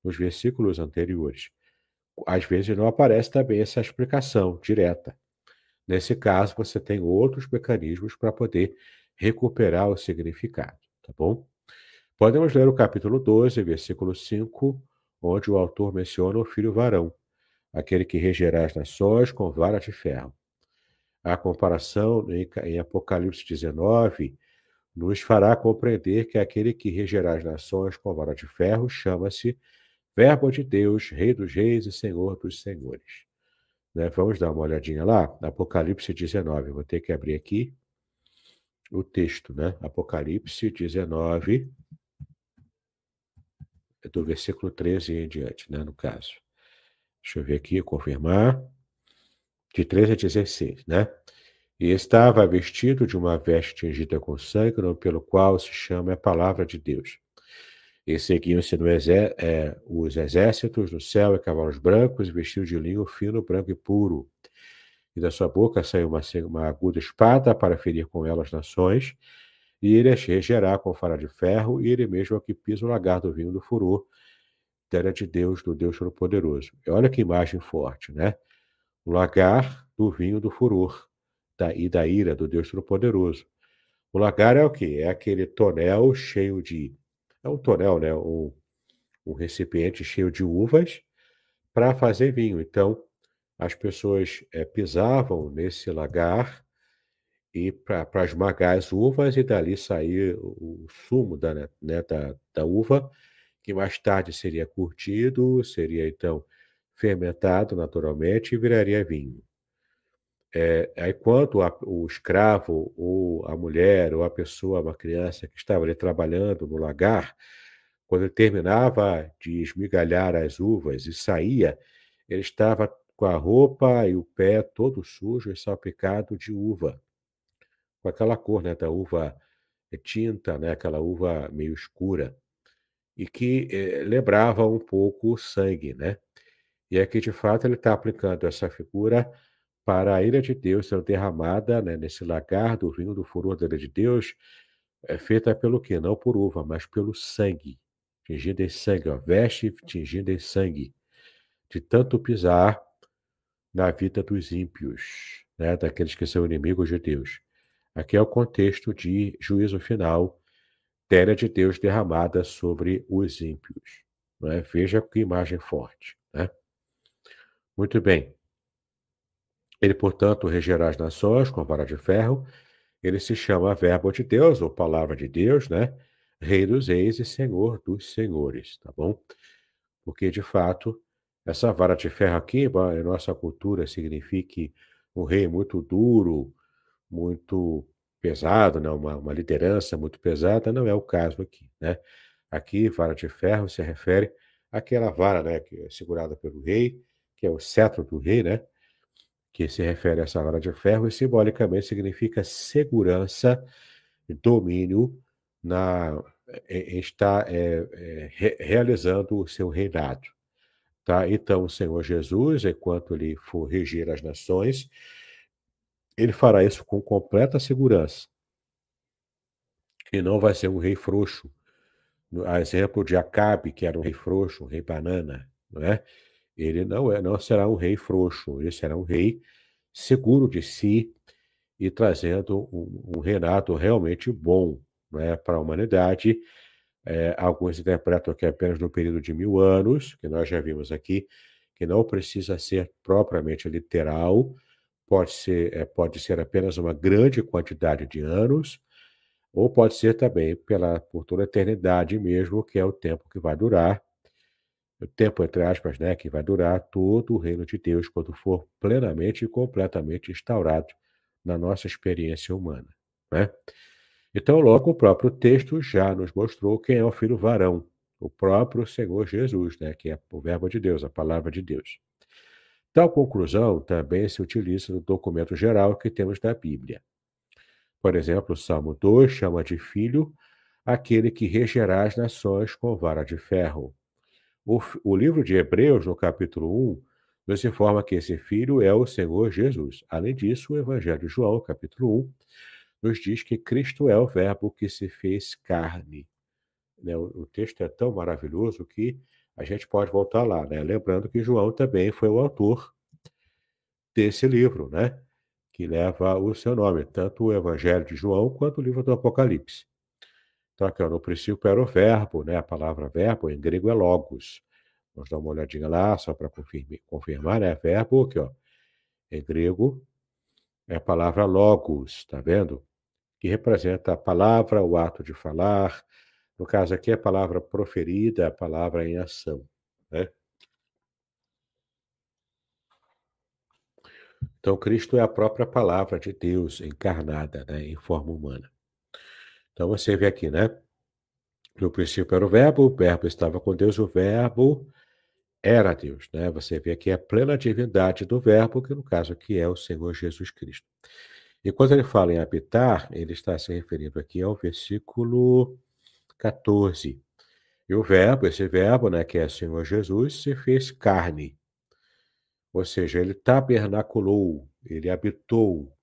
nos versículos anteriores. Às vezes não aparece também essa explicação direta. Nesse caso, você tem outros mecanismos para poder recuperar o significado, tá bom? Podemos ler o capítulo 12, versículo 5, onde o autor menciona o filho varão aquele que regerá as nações com vara de ferro. A comparação em Apocalipse 19 nos fará compreender que aquele que regerá as nações com vara de ferro chama-se Verbo de Deus, Rei dos Reis e Senhor dos Senhores. Né? Vamos dar uma olhadinha lá? Apocalipse 19. Vou ter que abrir aqui o texto, né? Apocalipse 19, do versículo 13 em diante, né? No caso. Deixa eu ver aqui, confirmar. De 13 a 16, né? E estava vestido de uma veste tingida com sangue, pelo qual se chama a palavra de Deus. E seguiam-se é, os exércitos no céu e cavalos brancos, vestidos de linho fino, branco e puro. E da sua boca saiu uma, uma aguda espada para ferir com ela as nações, e ele as regerá com fara de ferro, e ele mesmo é que pisa o lagar do vinho do furor, era de Deus, do Deus Todo-Poderoso. Olha que imagem forte, né? O lagar do vinho do furor da, e da ira do Deus Todo-Poderoso. O lagar é o quê? É aquele tonel cheio de. É um tonel, né? Um, um recipiente cheio de uvas para fazer vinho. Então, as pessoas é, pisavam nesse lagar e para esmagar as uvas e dali sair o, sumo da, né, da, da uva que mais tarde seria curtido, seria então fermentado naturalmente e viraria vinho. É, aí, quando a, o escravo, ou a mulher, ou a pessoa, uma criança que estava ali trabalhando no lagar, quando ele terminava de esmigalhar as uvas e saía, ele estava com a roupa e o pé todo sujo e salpicado de uva, com aquela cor né, da uva tinta, né, aquela uva meio escura e que eh, lembrava um pouco o sangue, né? E aqui, de fato, ele está aplicando essa figura para a ira de Deus sendo derramada né, nesse lagar do vinho do furor da ira de Deus, é feita pelo quê? Não por uva, mas pelo sangue. Tingida em sangue, ó, veste tingida em sangue. De tanto pisar na vida dos ímpios, né, daqueles que são inimigos de Deus. Aqui é o contexto de juízo final, téria de Deus derramada sobre os ímpios. Né? Veja que imagem forte. Né? Muito bem. Ele, portanto, regerá as nações com vara de ferro. Ele se chama Verbo de Deus, ou Palavra de Deus, né? Rei dos reis e Senhor dos senhores, tá bom? Porque, de fato, essa vara de ferro aqui, em nossa cultura, signifique um rei muito duro, muito pesado, né? uma, uma liderança muito pesada, não é o caso aqui. Né? Aqui, vara de ferro se refere àquela vara né, que é segurada pelo rei, que é o cetro do rei, né? que se refere a essa vara de ferro e simbolicamente significa segurança, domínio na está é, é, re, realizando o seu reinado. Tá? Então, o Senhor Jesus, enquanto ele for reger as nações, ele fará isso com completa segurança. E não vai ser um rei frouxo. A exemplo de Acabe, que era um rei frouxo, um rei banana, não é? Ele não, é, não será um rei frouxo, ele será um rei seguro de si e trazendo um, um reinado realmente bom né, para a humanidade. É, alguns interpretam que é apenas no período de mil anos, que nós já vimos aqui, que não precisa ser propriamente literal, pode ser, é, pode ser apenas uma grande quantidade de anos, ou pode ser também pela, por toda a eternidade mesmo, que é o tempo que vai durar o tempo, entre aspas, né, que vai durar todo o reino de Deus quando for plenamente e completamente instaurado na nossa experiência humana. Né? Então, logo, o próprio texto já nos mostrou quem é o filho varão, o próprio Senhor Jesus, né, que é o Verbo de Deus, a palavra de Deus. Tal conclusão também se utiliza no documento geral que temos da Bíblia. Por exemplo, o Salmo 2 chama de filho aquele que regerá as nações com vara de ferro. O, o livro de Hebreus, no capítulo 1, nos informa que esse filho é o Senhor Jesus. Além disso, o Evangelho de João, capítulo 1, nos diz que Cristo é o Verbo que se fez carne. Né? O, o texto é tão maravilhoso que a gente pode voltar lá, né? Lembrando que João também foi o autor desse livro, né? Que leva o seu nome, tanto o Evangelho de João quanto o livro do Apocalipse. Então, aqui, ó, no princípio era o verbo, né? A palavra verbo em grego é logos. Vamos dar uma olhadinha lá, só para confirmar, né? Verbo, aqui, ó, em grego é a palavra logos, tá vendo? Que representa a palavra, o ato de falar. No caso aqui, a palavra proferida, a palavra em ação, né? Então, Cristo é a própria palavra de Deus encarnada, né, em forma humana. Então você vê aqui, né? No princípio era o verbo, o verbo estava com Deus, o verbo era Deus, né? Você vê aqui a plena divindade do verbo, que no caso aqui é o Senhor Jesus Cristo. E quando ele fala em habitar, ele está se referindo aqui ao versículo 14. E o verbo, esse verbo, né, que é Senhor Jesus, se fez carne. Ou seja, ele tabernaculou, ele habitou,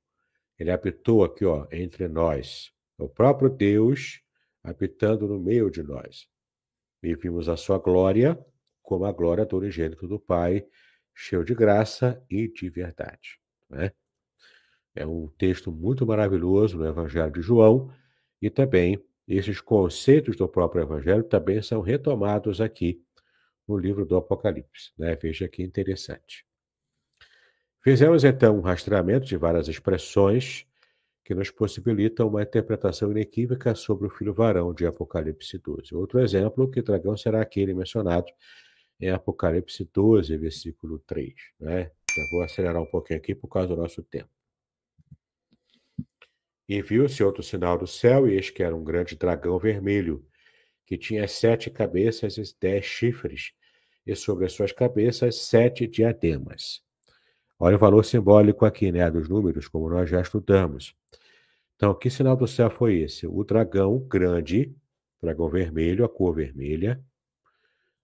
ele habitou aqui, ó, entre nós. O próprio Deus habitando no meio de nós. E vimos a sua glória como a glória do unigênito do Pai, cheio de graça e de verdade. Né? É um texto muito maravilhoso no Evangelho de João e também esses conceitos do próprio Evangelho também são retomados aqui no livro do Apocalipse. Né? Veja que interessante. Fizemos então um rastreamento de várias expressões que nos possibilita uma interpretação inequívoca sobre o filho varão de Apocalipse 12. Outro exemplo, que dragão será aquele mencionado em Apocalipse 12, versículo 3. Né? Já vou acelerar um pouquinho aqui por causa do nosso tempo. E viu-se outro sinal do céu, e eis que era um grande dragão vermelho, que tinha sete cabeças e dez chifres, e sobre as suas cabeças sete diademas. Olha o valor simbólico aqui, né, dos números, como nós já estudamos. Então, que sinal do céu foi esse? O dragão grande, dragão vermelho, a cor vermelha,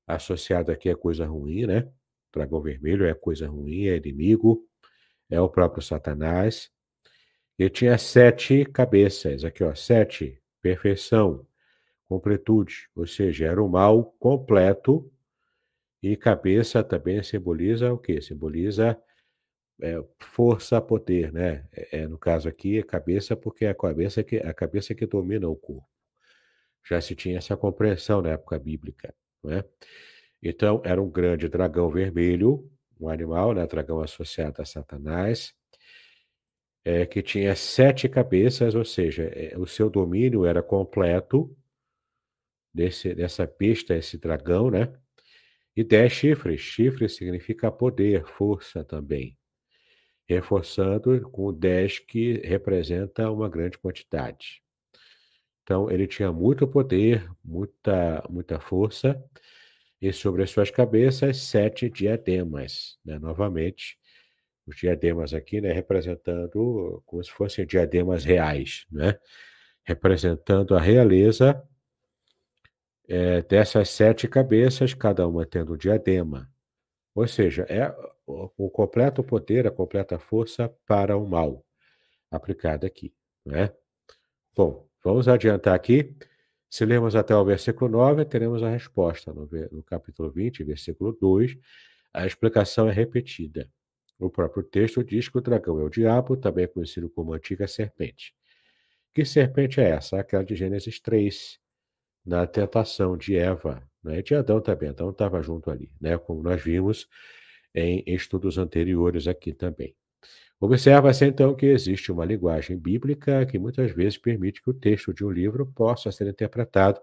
associado aqui a coisa ruim, né? Dragão vermelho é coisa ruim, é inimigo, é o próprio Satanás. Ele tinha sete cabeças, aqui ó, sete perfeição, completude, ou seja, era o mal completo e cabeça também simboliza o quê? Simboliza é, força, poder, né? É, no caso aqui, é cabeça, porque é a cabeça que a cabeça que domina o corpo. Já se tinha essa compreensão na época bíblica, né? Então, era um grande dragão vermelho, um animal, né? Dragão associado a Satanás, é, que tinha sete cabeças, ou seja, é, o seu domínio era completo desse, dessa besta, esse dragão, né? E dez chifres. Chifres significa poder, força também. Reforçando com dez que representa uma grande quantidade. Então, ele tinha muito poder, muita, muita força, e sobre as suas cabeças, sete diademas. Né? Novamente, os diademas aqui, né, representando como se fossem diademas reais, né? representando a realeza é, dessas sete cabeças, cada uma tendo um diadema. Ou seja, é o, completo poder, a completa força para o mal aplicada aqui. Né? Bom, vamos adiantar aqui. Se lermos até o versículo 9, teremos a resposta. No, no capítulo 20, versículo 2, a explicação é repetida. O próprio texto diz que o dragão é o diabo, também conhecido como antiga serpente. Que serpente é essa? Aquela de Gênesis 3, na tentação de Eva, né? de Adão também. Adão estava junto ali, né? como nós vimos em estudos anteriores aqui também. Observa-se então que existe uma linguagem bíblica que muitas vezes permite que o texto de um livro possa ser interpretado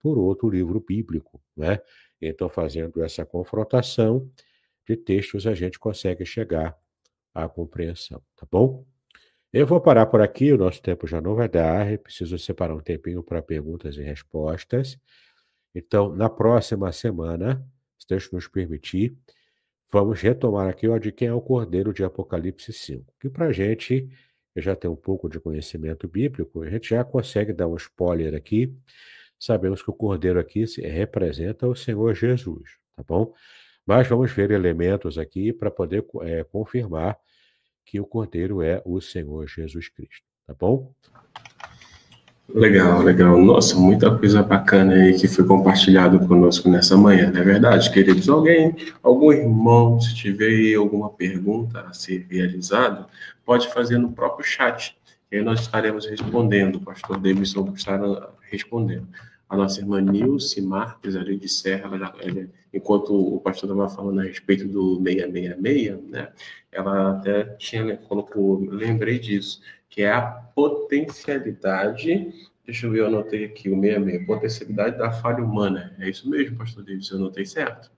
por outro livro bíblico. Né? Então, fazendo essa confrontação de textos, a gente consegue chegar à compreensão, tá bom? Eu vou parar por aqui, o nosso tempo já não vai dar, preciso separar um tempinho para perguntas e respostas. Então, na próxima semana, se Deus nos permitir, vamos retomar aqui o de quem é o Cordeiro de Apocalipse 5, que para a gente, eu já tenho um pouco de conhecimento bíblico, a gente já consegue dar um spoiler aqui, sabemos que o Cordeiro aqui representa o Senhor Jesus, tá bom? Mas vamos ver elementos aqui para poder é, confirmar que o Cordeiro é o Senhor Jesus Cristo. Tá bom? Legal, legal. Nossa, muita coisa bacana aí que foi compartilhado conosco nessa manhã, não é verdade, queridos? Alguém, algum irmão, se tiver alguma pergunta a ser realizada, pode fazer no próprio chat. E aí nós estaremos respondendo, o pastor Davidson estará respondendo a nossa irmã Nilce Marques, ali de Serra, ela, ela, enquanto o pastor estava falando a respeito do 666, né, ela até tinha, colocou, lembrei disso, que é a potencialidade, deixa eu ver, eu anotei aqui, o 66, potencialidade da falha humana. É isso mesmo, pastor David, eu anotei certo?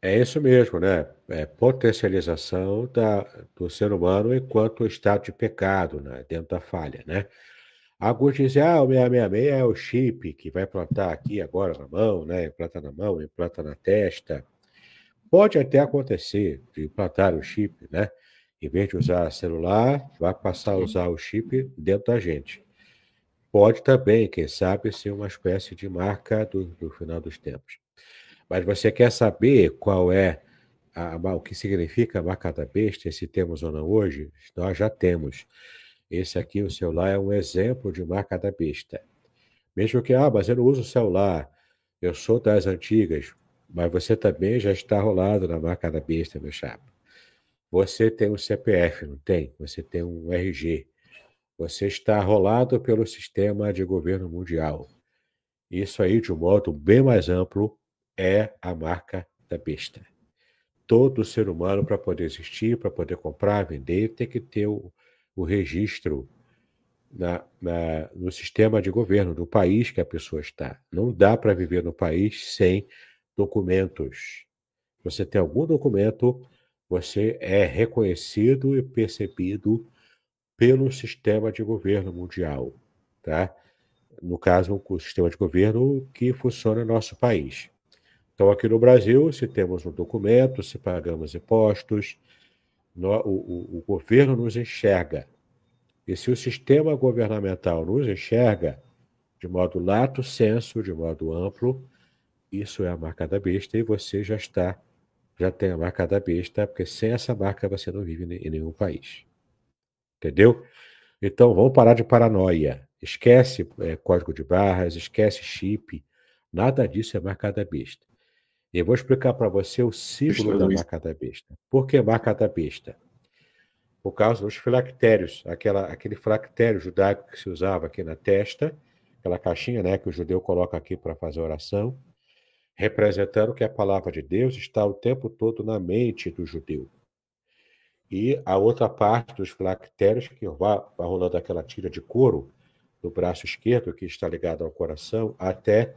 É isso mesmo, né? É potencialização da, do ser humano enquanto estado de pecado, né? dentro da falha, né? Alguns dizem, ah, o 666 é o chip que vai plantar aqui agora na mão, né? Implanta na mão, implanta na testa. Pode até acontecer de implantar o chip, né? Em vez de usar celular, vai passar a usar o chip dentro da gente. Pode também, quem sabe, ser uma espécie de marca do, do final dos tempos. Mas você quer saber qual é a, o que significa a marca da besta, se temos ou não hoje? Nós já temos. Esse aqui, o celular, é um exemplo de marca da besta. Mesmo que, ah, mas eu não uso celular, eu sou das antigas, mas você também já está rolado na marca da besta, meu chapa. Você tem um CPF, não tem? Você tem um RG. Você está rolado pelo sistema de governo mundial. Isso aí, de um modo bem mais amplo, é a marca da besta. Todo ser humano, para poder existir, para poder comprar, vender, tem que ter o, o registro na, na, no sistema de governo do país que a pessoa está. Não dá para viver no país sem documentos. Você tem algum documento, você é reconhecido e percebido pelo sistema de governo mundial, tá? No caso, o sistema de governo que funciona no nosso país. Então, aqui no Brasil, se temos um documento, se pagamos impostos, o, o governo nos enxerga. E se o sistema governamental nos enxerga de modo lato senso, de modo amplo, isso é a marca da besta e você já está, já tem a marca da besta, porque sem essa marca você não vive em nenhum país. Entendeu? Então, vamos parar de paranoia. Esquece é, código de barras, esquece chip. Nada disso é marca da besta. Eu vou explicar para você o símbolo da marca da besta. Por que marca da besta? Por causa dos filactérios, aquela, aquele filactério judaico que se usava aqui na testa, aquela caixinha né, que o judeu coloca aqui para fazer oração, representando que a palavra de Deus está o tempo todo na mente do judeu. E a outra parte dos filactérios, que vai, vai rolando aquela tira de couro do braço esquerdo, que está ligado ao coração, até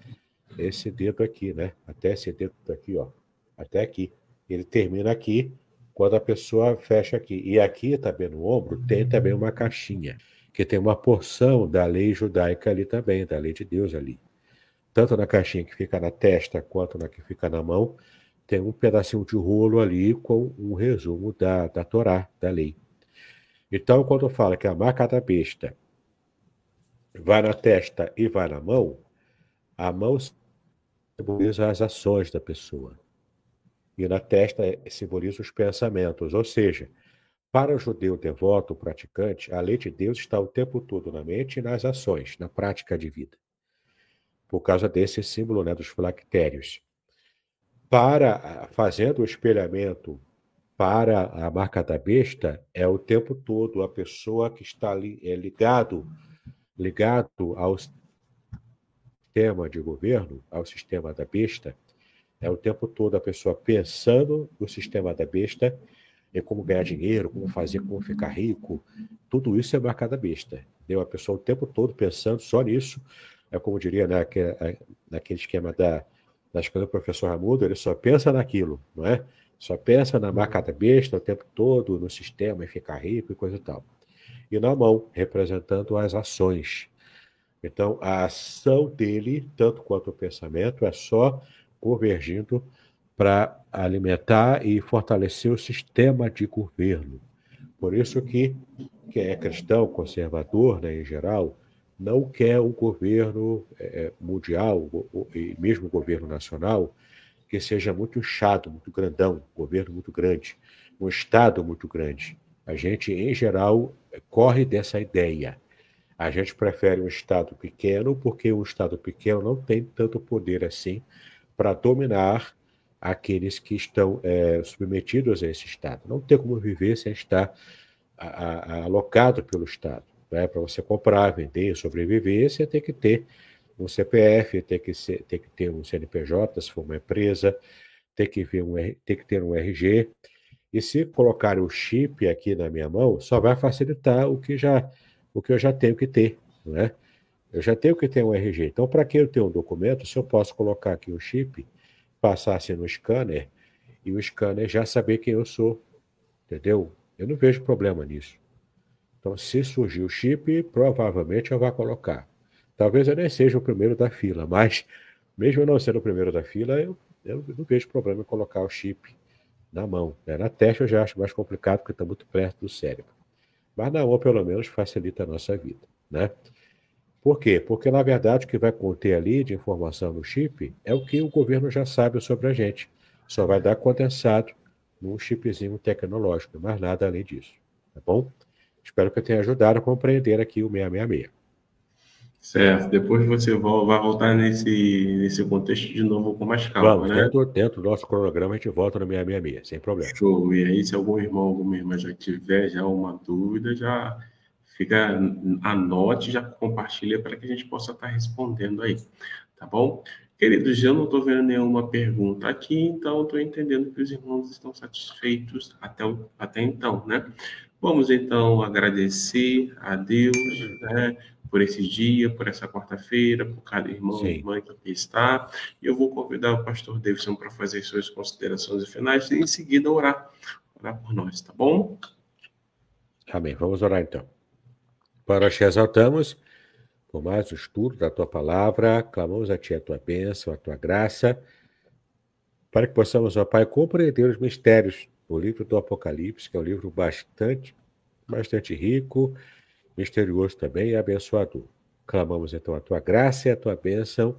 esse dedo aqui, né? Até esse dedo aqui, ó. Até aqui. Ele termina aqui quando a pessoa fecha aqui. E aqui também no ombro tem também uma caixinha, que tem uma porção da lei judaica ali também, da lei de Deus ali. Tanto na caixinha que fica na testa quanto na que fica na mão, tem um pedacinho de rolo ali com um resumo da, da Torá, da lei. Então, quando fala que a marca da besta vai na testa e vai na mão, a mão simboliza as ações da pessoa. E na testa simboliza os pensamentos. Ou seja, para o judeu devoto, praticante, a lei de Deus está o tempo todo na mente e nas ações, na prática de vida. Por causa desse símbolo né, dos filactérios para fazendo o espelhamento para a marca da besta é o tempo todo a pessoa que está ali é ligado ligado ao sistema de governo, ao sistema da besta, é o tempo todo a pessoa pensando no sistema da besta em como ganhar dinheiro, como fazer, como ficar rico. Tudo isso é marca da besta. Entendeu? A pessoa o tempo todo pensando só nisso. É como diria né, naquele esquema da, escola do professor Ramudo, ele só pensa naquilo, não é? Só pensa na marcada besta o tempo todo, no sistema, e ficar rico e coisa e tal. E na mão, representando as ações. Então, a ação dele, tanto quanto o pensamento, é só convergindo para alimentar e fortalecer o sistema de governo. Por isso que quem é cristão, conservador, né, em geral, não quer um governo é, mundial, e mesmo o governo nacional, que seja muito chato, muito grandão, um governo muito grande, um Estado muito grande. A gente, em geral, corre dessa ideia. A gente prefere um Estado pequeno, porque um Estado pequeno não tem tanto poder assim para dominar aqueles que estão é, submetidos a esse Estado. Não tem como viver sem estar a, a, alocado pelo Estado. Né? Para você comprar, vender, sobreviver, você tem que ter um CPF, tem que, ser, tem que ter um CNPJ, se for uma empresa, tem que, ver um, tem que ter um RG. E se colocar o chip aqui na minha mão, só vai facilitar o que, já, o que eu já tenho que ter. Não é? Eu já tenho que ter um RG. Então, para que eu tenha um documento, se eu posso colocar aqui o chip, passar assim no scanner, e o scanner já saber quem eu sou. Entendeu? Eu não vejo problema nisso. Então, se surgir o chip, provavelmente eu vou colocar. Talvez eu nem seja o primeiro da fila, mas mesmo eu não sendo o primeiro da fila, eu, eu não vejo problema em colocar o chip na mão. Né? Na testa eu já acho mais complicado porque está muito perto do cérebro. Mas na mão, pelo menos, facilita a nossa vida. Né? Por quê? Porque, na verdade, o que vai conter ali de informação no chip é o que o governo já sabe sobre a gente. Só vai dar condensado num chipzinho tecnológico, mais nada além disso. Tá bom? Espero que eu tenha ajudado a compreender aqui o 666. Certo. Depois você vai voltar nesse, nesse contexto de novo com mais calma, Vamos, né? Dentro, dentro do nosso cronograma, a gente volta no 666, sem problema. Show. E aí, se algum irmão, alguma irmã já tiver já uma dúvida, já fica, anote, já compartilha para que a gente possa estar respondendo aí, tá bom? Queridos, eu não estou vendo nenhuma pergunta aqui, então estou entendendo que os irmãos estão satisfeitos até, até então, né? Vamos então agradecer a Deus né, por esse dia, por essa quarta-feira, por cada irmão e irmã que aqui está. E eu vou convidar o pastor Davidson para fazer suas considerações finais e em seguida orar, orar por nós, tá bom? Amém. Vamos orar então. Para te exaltamos por mais o estudo da tua palavra, clamamos a ti a tua bênção, a tua graça, para que possamos, ó Pai, compreender os mistérios o livro do Apocalipse, que é um livro bastante, bastante rico, misterioso também e abençoador. Clamamos então a tua graça e a tua bênção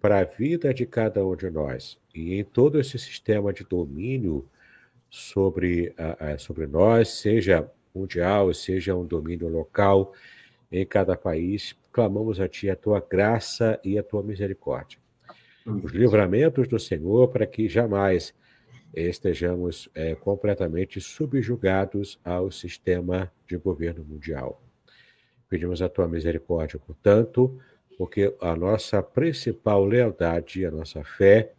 para a vida de cada um de nós e em todo esse sistema de domínio sobre, sobre nós, seja mundial, seja um domínio local em cada país. Clamamos a Ti a Tua graça e a Tua misericórdia. Os livramentos do Senhor para que jamais estejamos é, completamente subjugados ao sistema de governo mundial. Pedimos a tua misericórdia, portanto, porque a nossa principal lealdade, a nossa fé,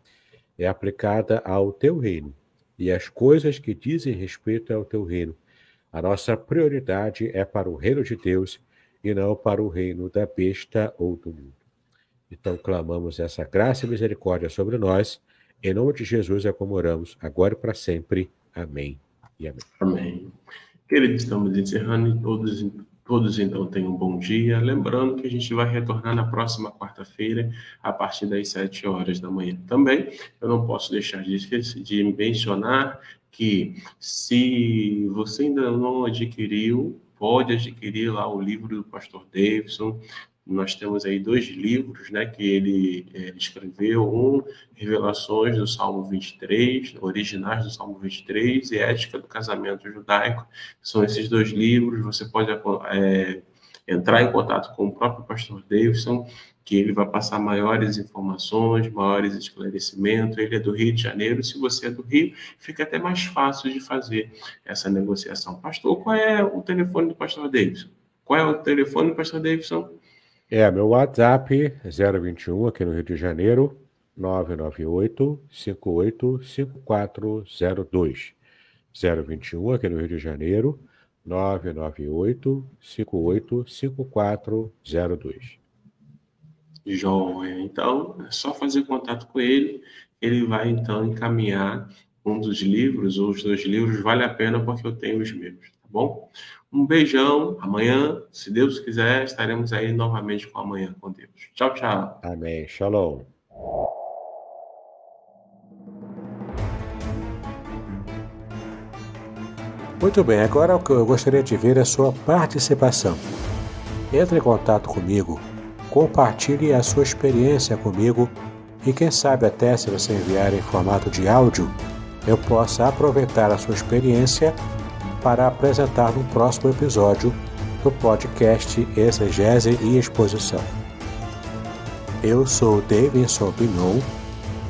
é aplicada ao teu reino e as coisas que dizem respeito ao teu reino. A nossa prioridade é para o reino de Deus e não para o reino da besta ou do mundo. Então clamamos essa graça e misericórdia sobre nós em nome de Jesus é como oramos, agora e para sempre. Amém e amém. Amém. Queridos, estamos encerrando e todos, todos então tenham um bom dia. Lembrando que a gente vai retornar na próxima quarta-feira, a partir das 7 horas da manhã. Também, eu não posso deixar de, de mencionar que se você ainda não adquiriu, pode adquirir lá o livro do pastor Davidson, nós temos aí dois livros né, que ele, ele, escreveu, um, Revelações do Salmo 23, originais do Salmo 23, e Ética do Casamento Judaico. São esses dois livros, você pode é, entrar em contato com o próprio pastor Davidson, que ele vai passar maiores informações, maiores esclarecimentos. Ele é do Rio de Janeiro, se você é do Rio, fica até mais fácil de fazer essa negociação. Pastor, qual é o telefone do pastor Davidson? Qual é o telefone do pastor Davidson? É, meu WhatsApp 021 aqui no Rio de Janeiro, 998 585402. 021 aqui no Rio de Janeiro, 998 585402. Joia. Então, é só fazer contato com ele. Ele vai então encaminhar um dos livros, ou os dois livros, vale a pena porque eu tenho os meus, bom? Um beijão. Amanhã, se Deus quiser, estaremos aí novamente com amanhã com Deus. Tchau, tchau. Amém. Shalom. Muito bem, agora o que eu gostaria de ver é a sua participação. Entre em contato comigo, compartilhe a sua experiência comigo e quem sabe até se você enviar em formato de áudio, eu possa aproveitar a sua experiência para apresentar no próximo episódio do podcast Exegese e Exposição. Eu sou Davidson Pignon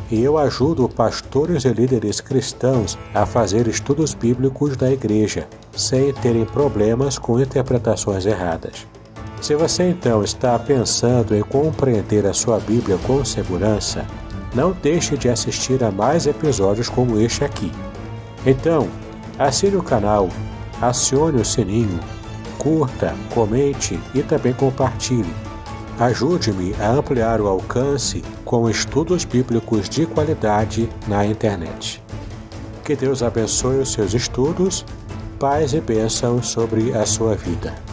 e eu ajudo pastores e líderes cristãos a fazer estudos bíblicos da igreja, sem terem problemas com interpretações erradas. Se você então está pensando em compreender a sua Bíblia com segurança, não deixe de assistir a mais episódios como este aqui. Então, Assine o canal, acione o sininho, curta, comente e também compartilhe. Ajude-me a ampliar o alcance com estudos bíblicos de qualidade na internet. Que Deus abençoe os seus estudos, paz e bênçãos sobre a sua vida.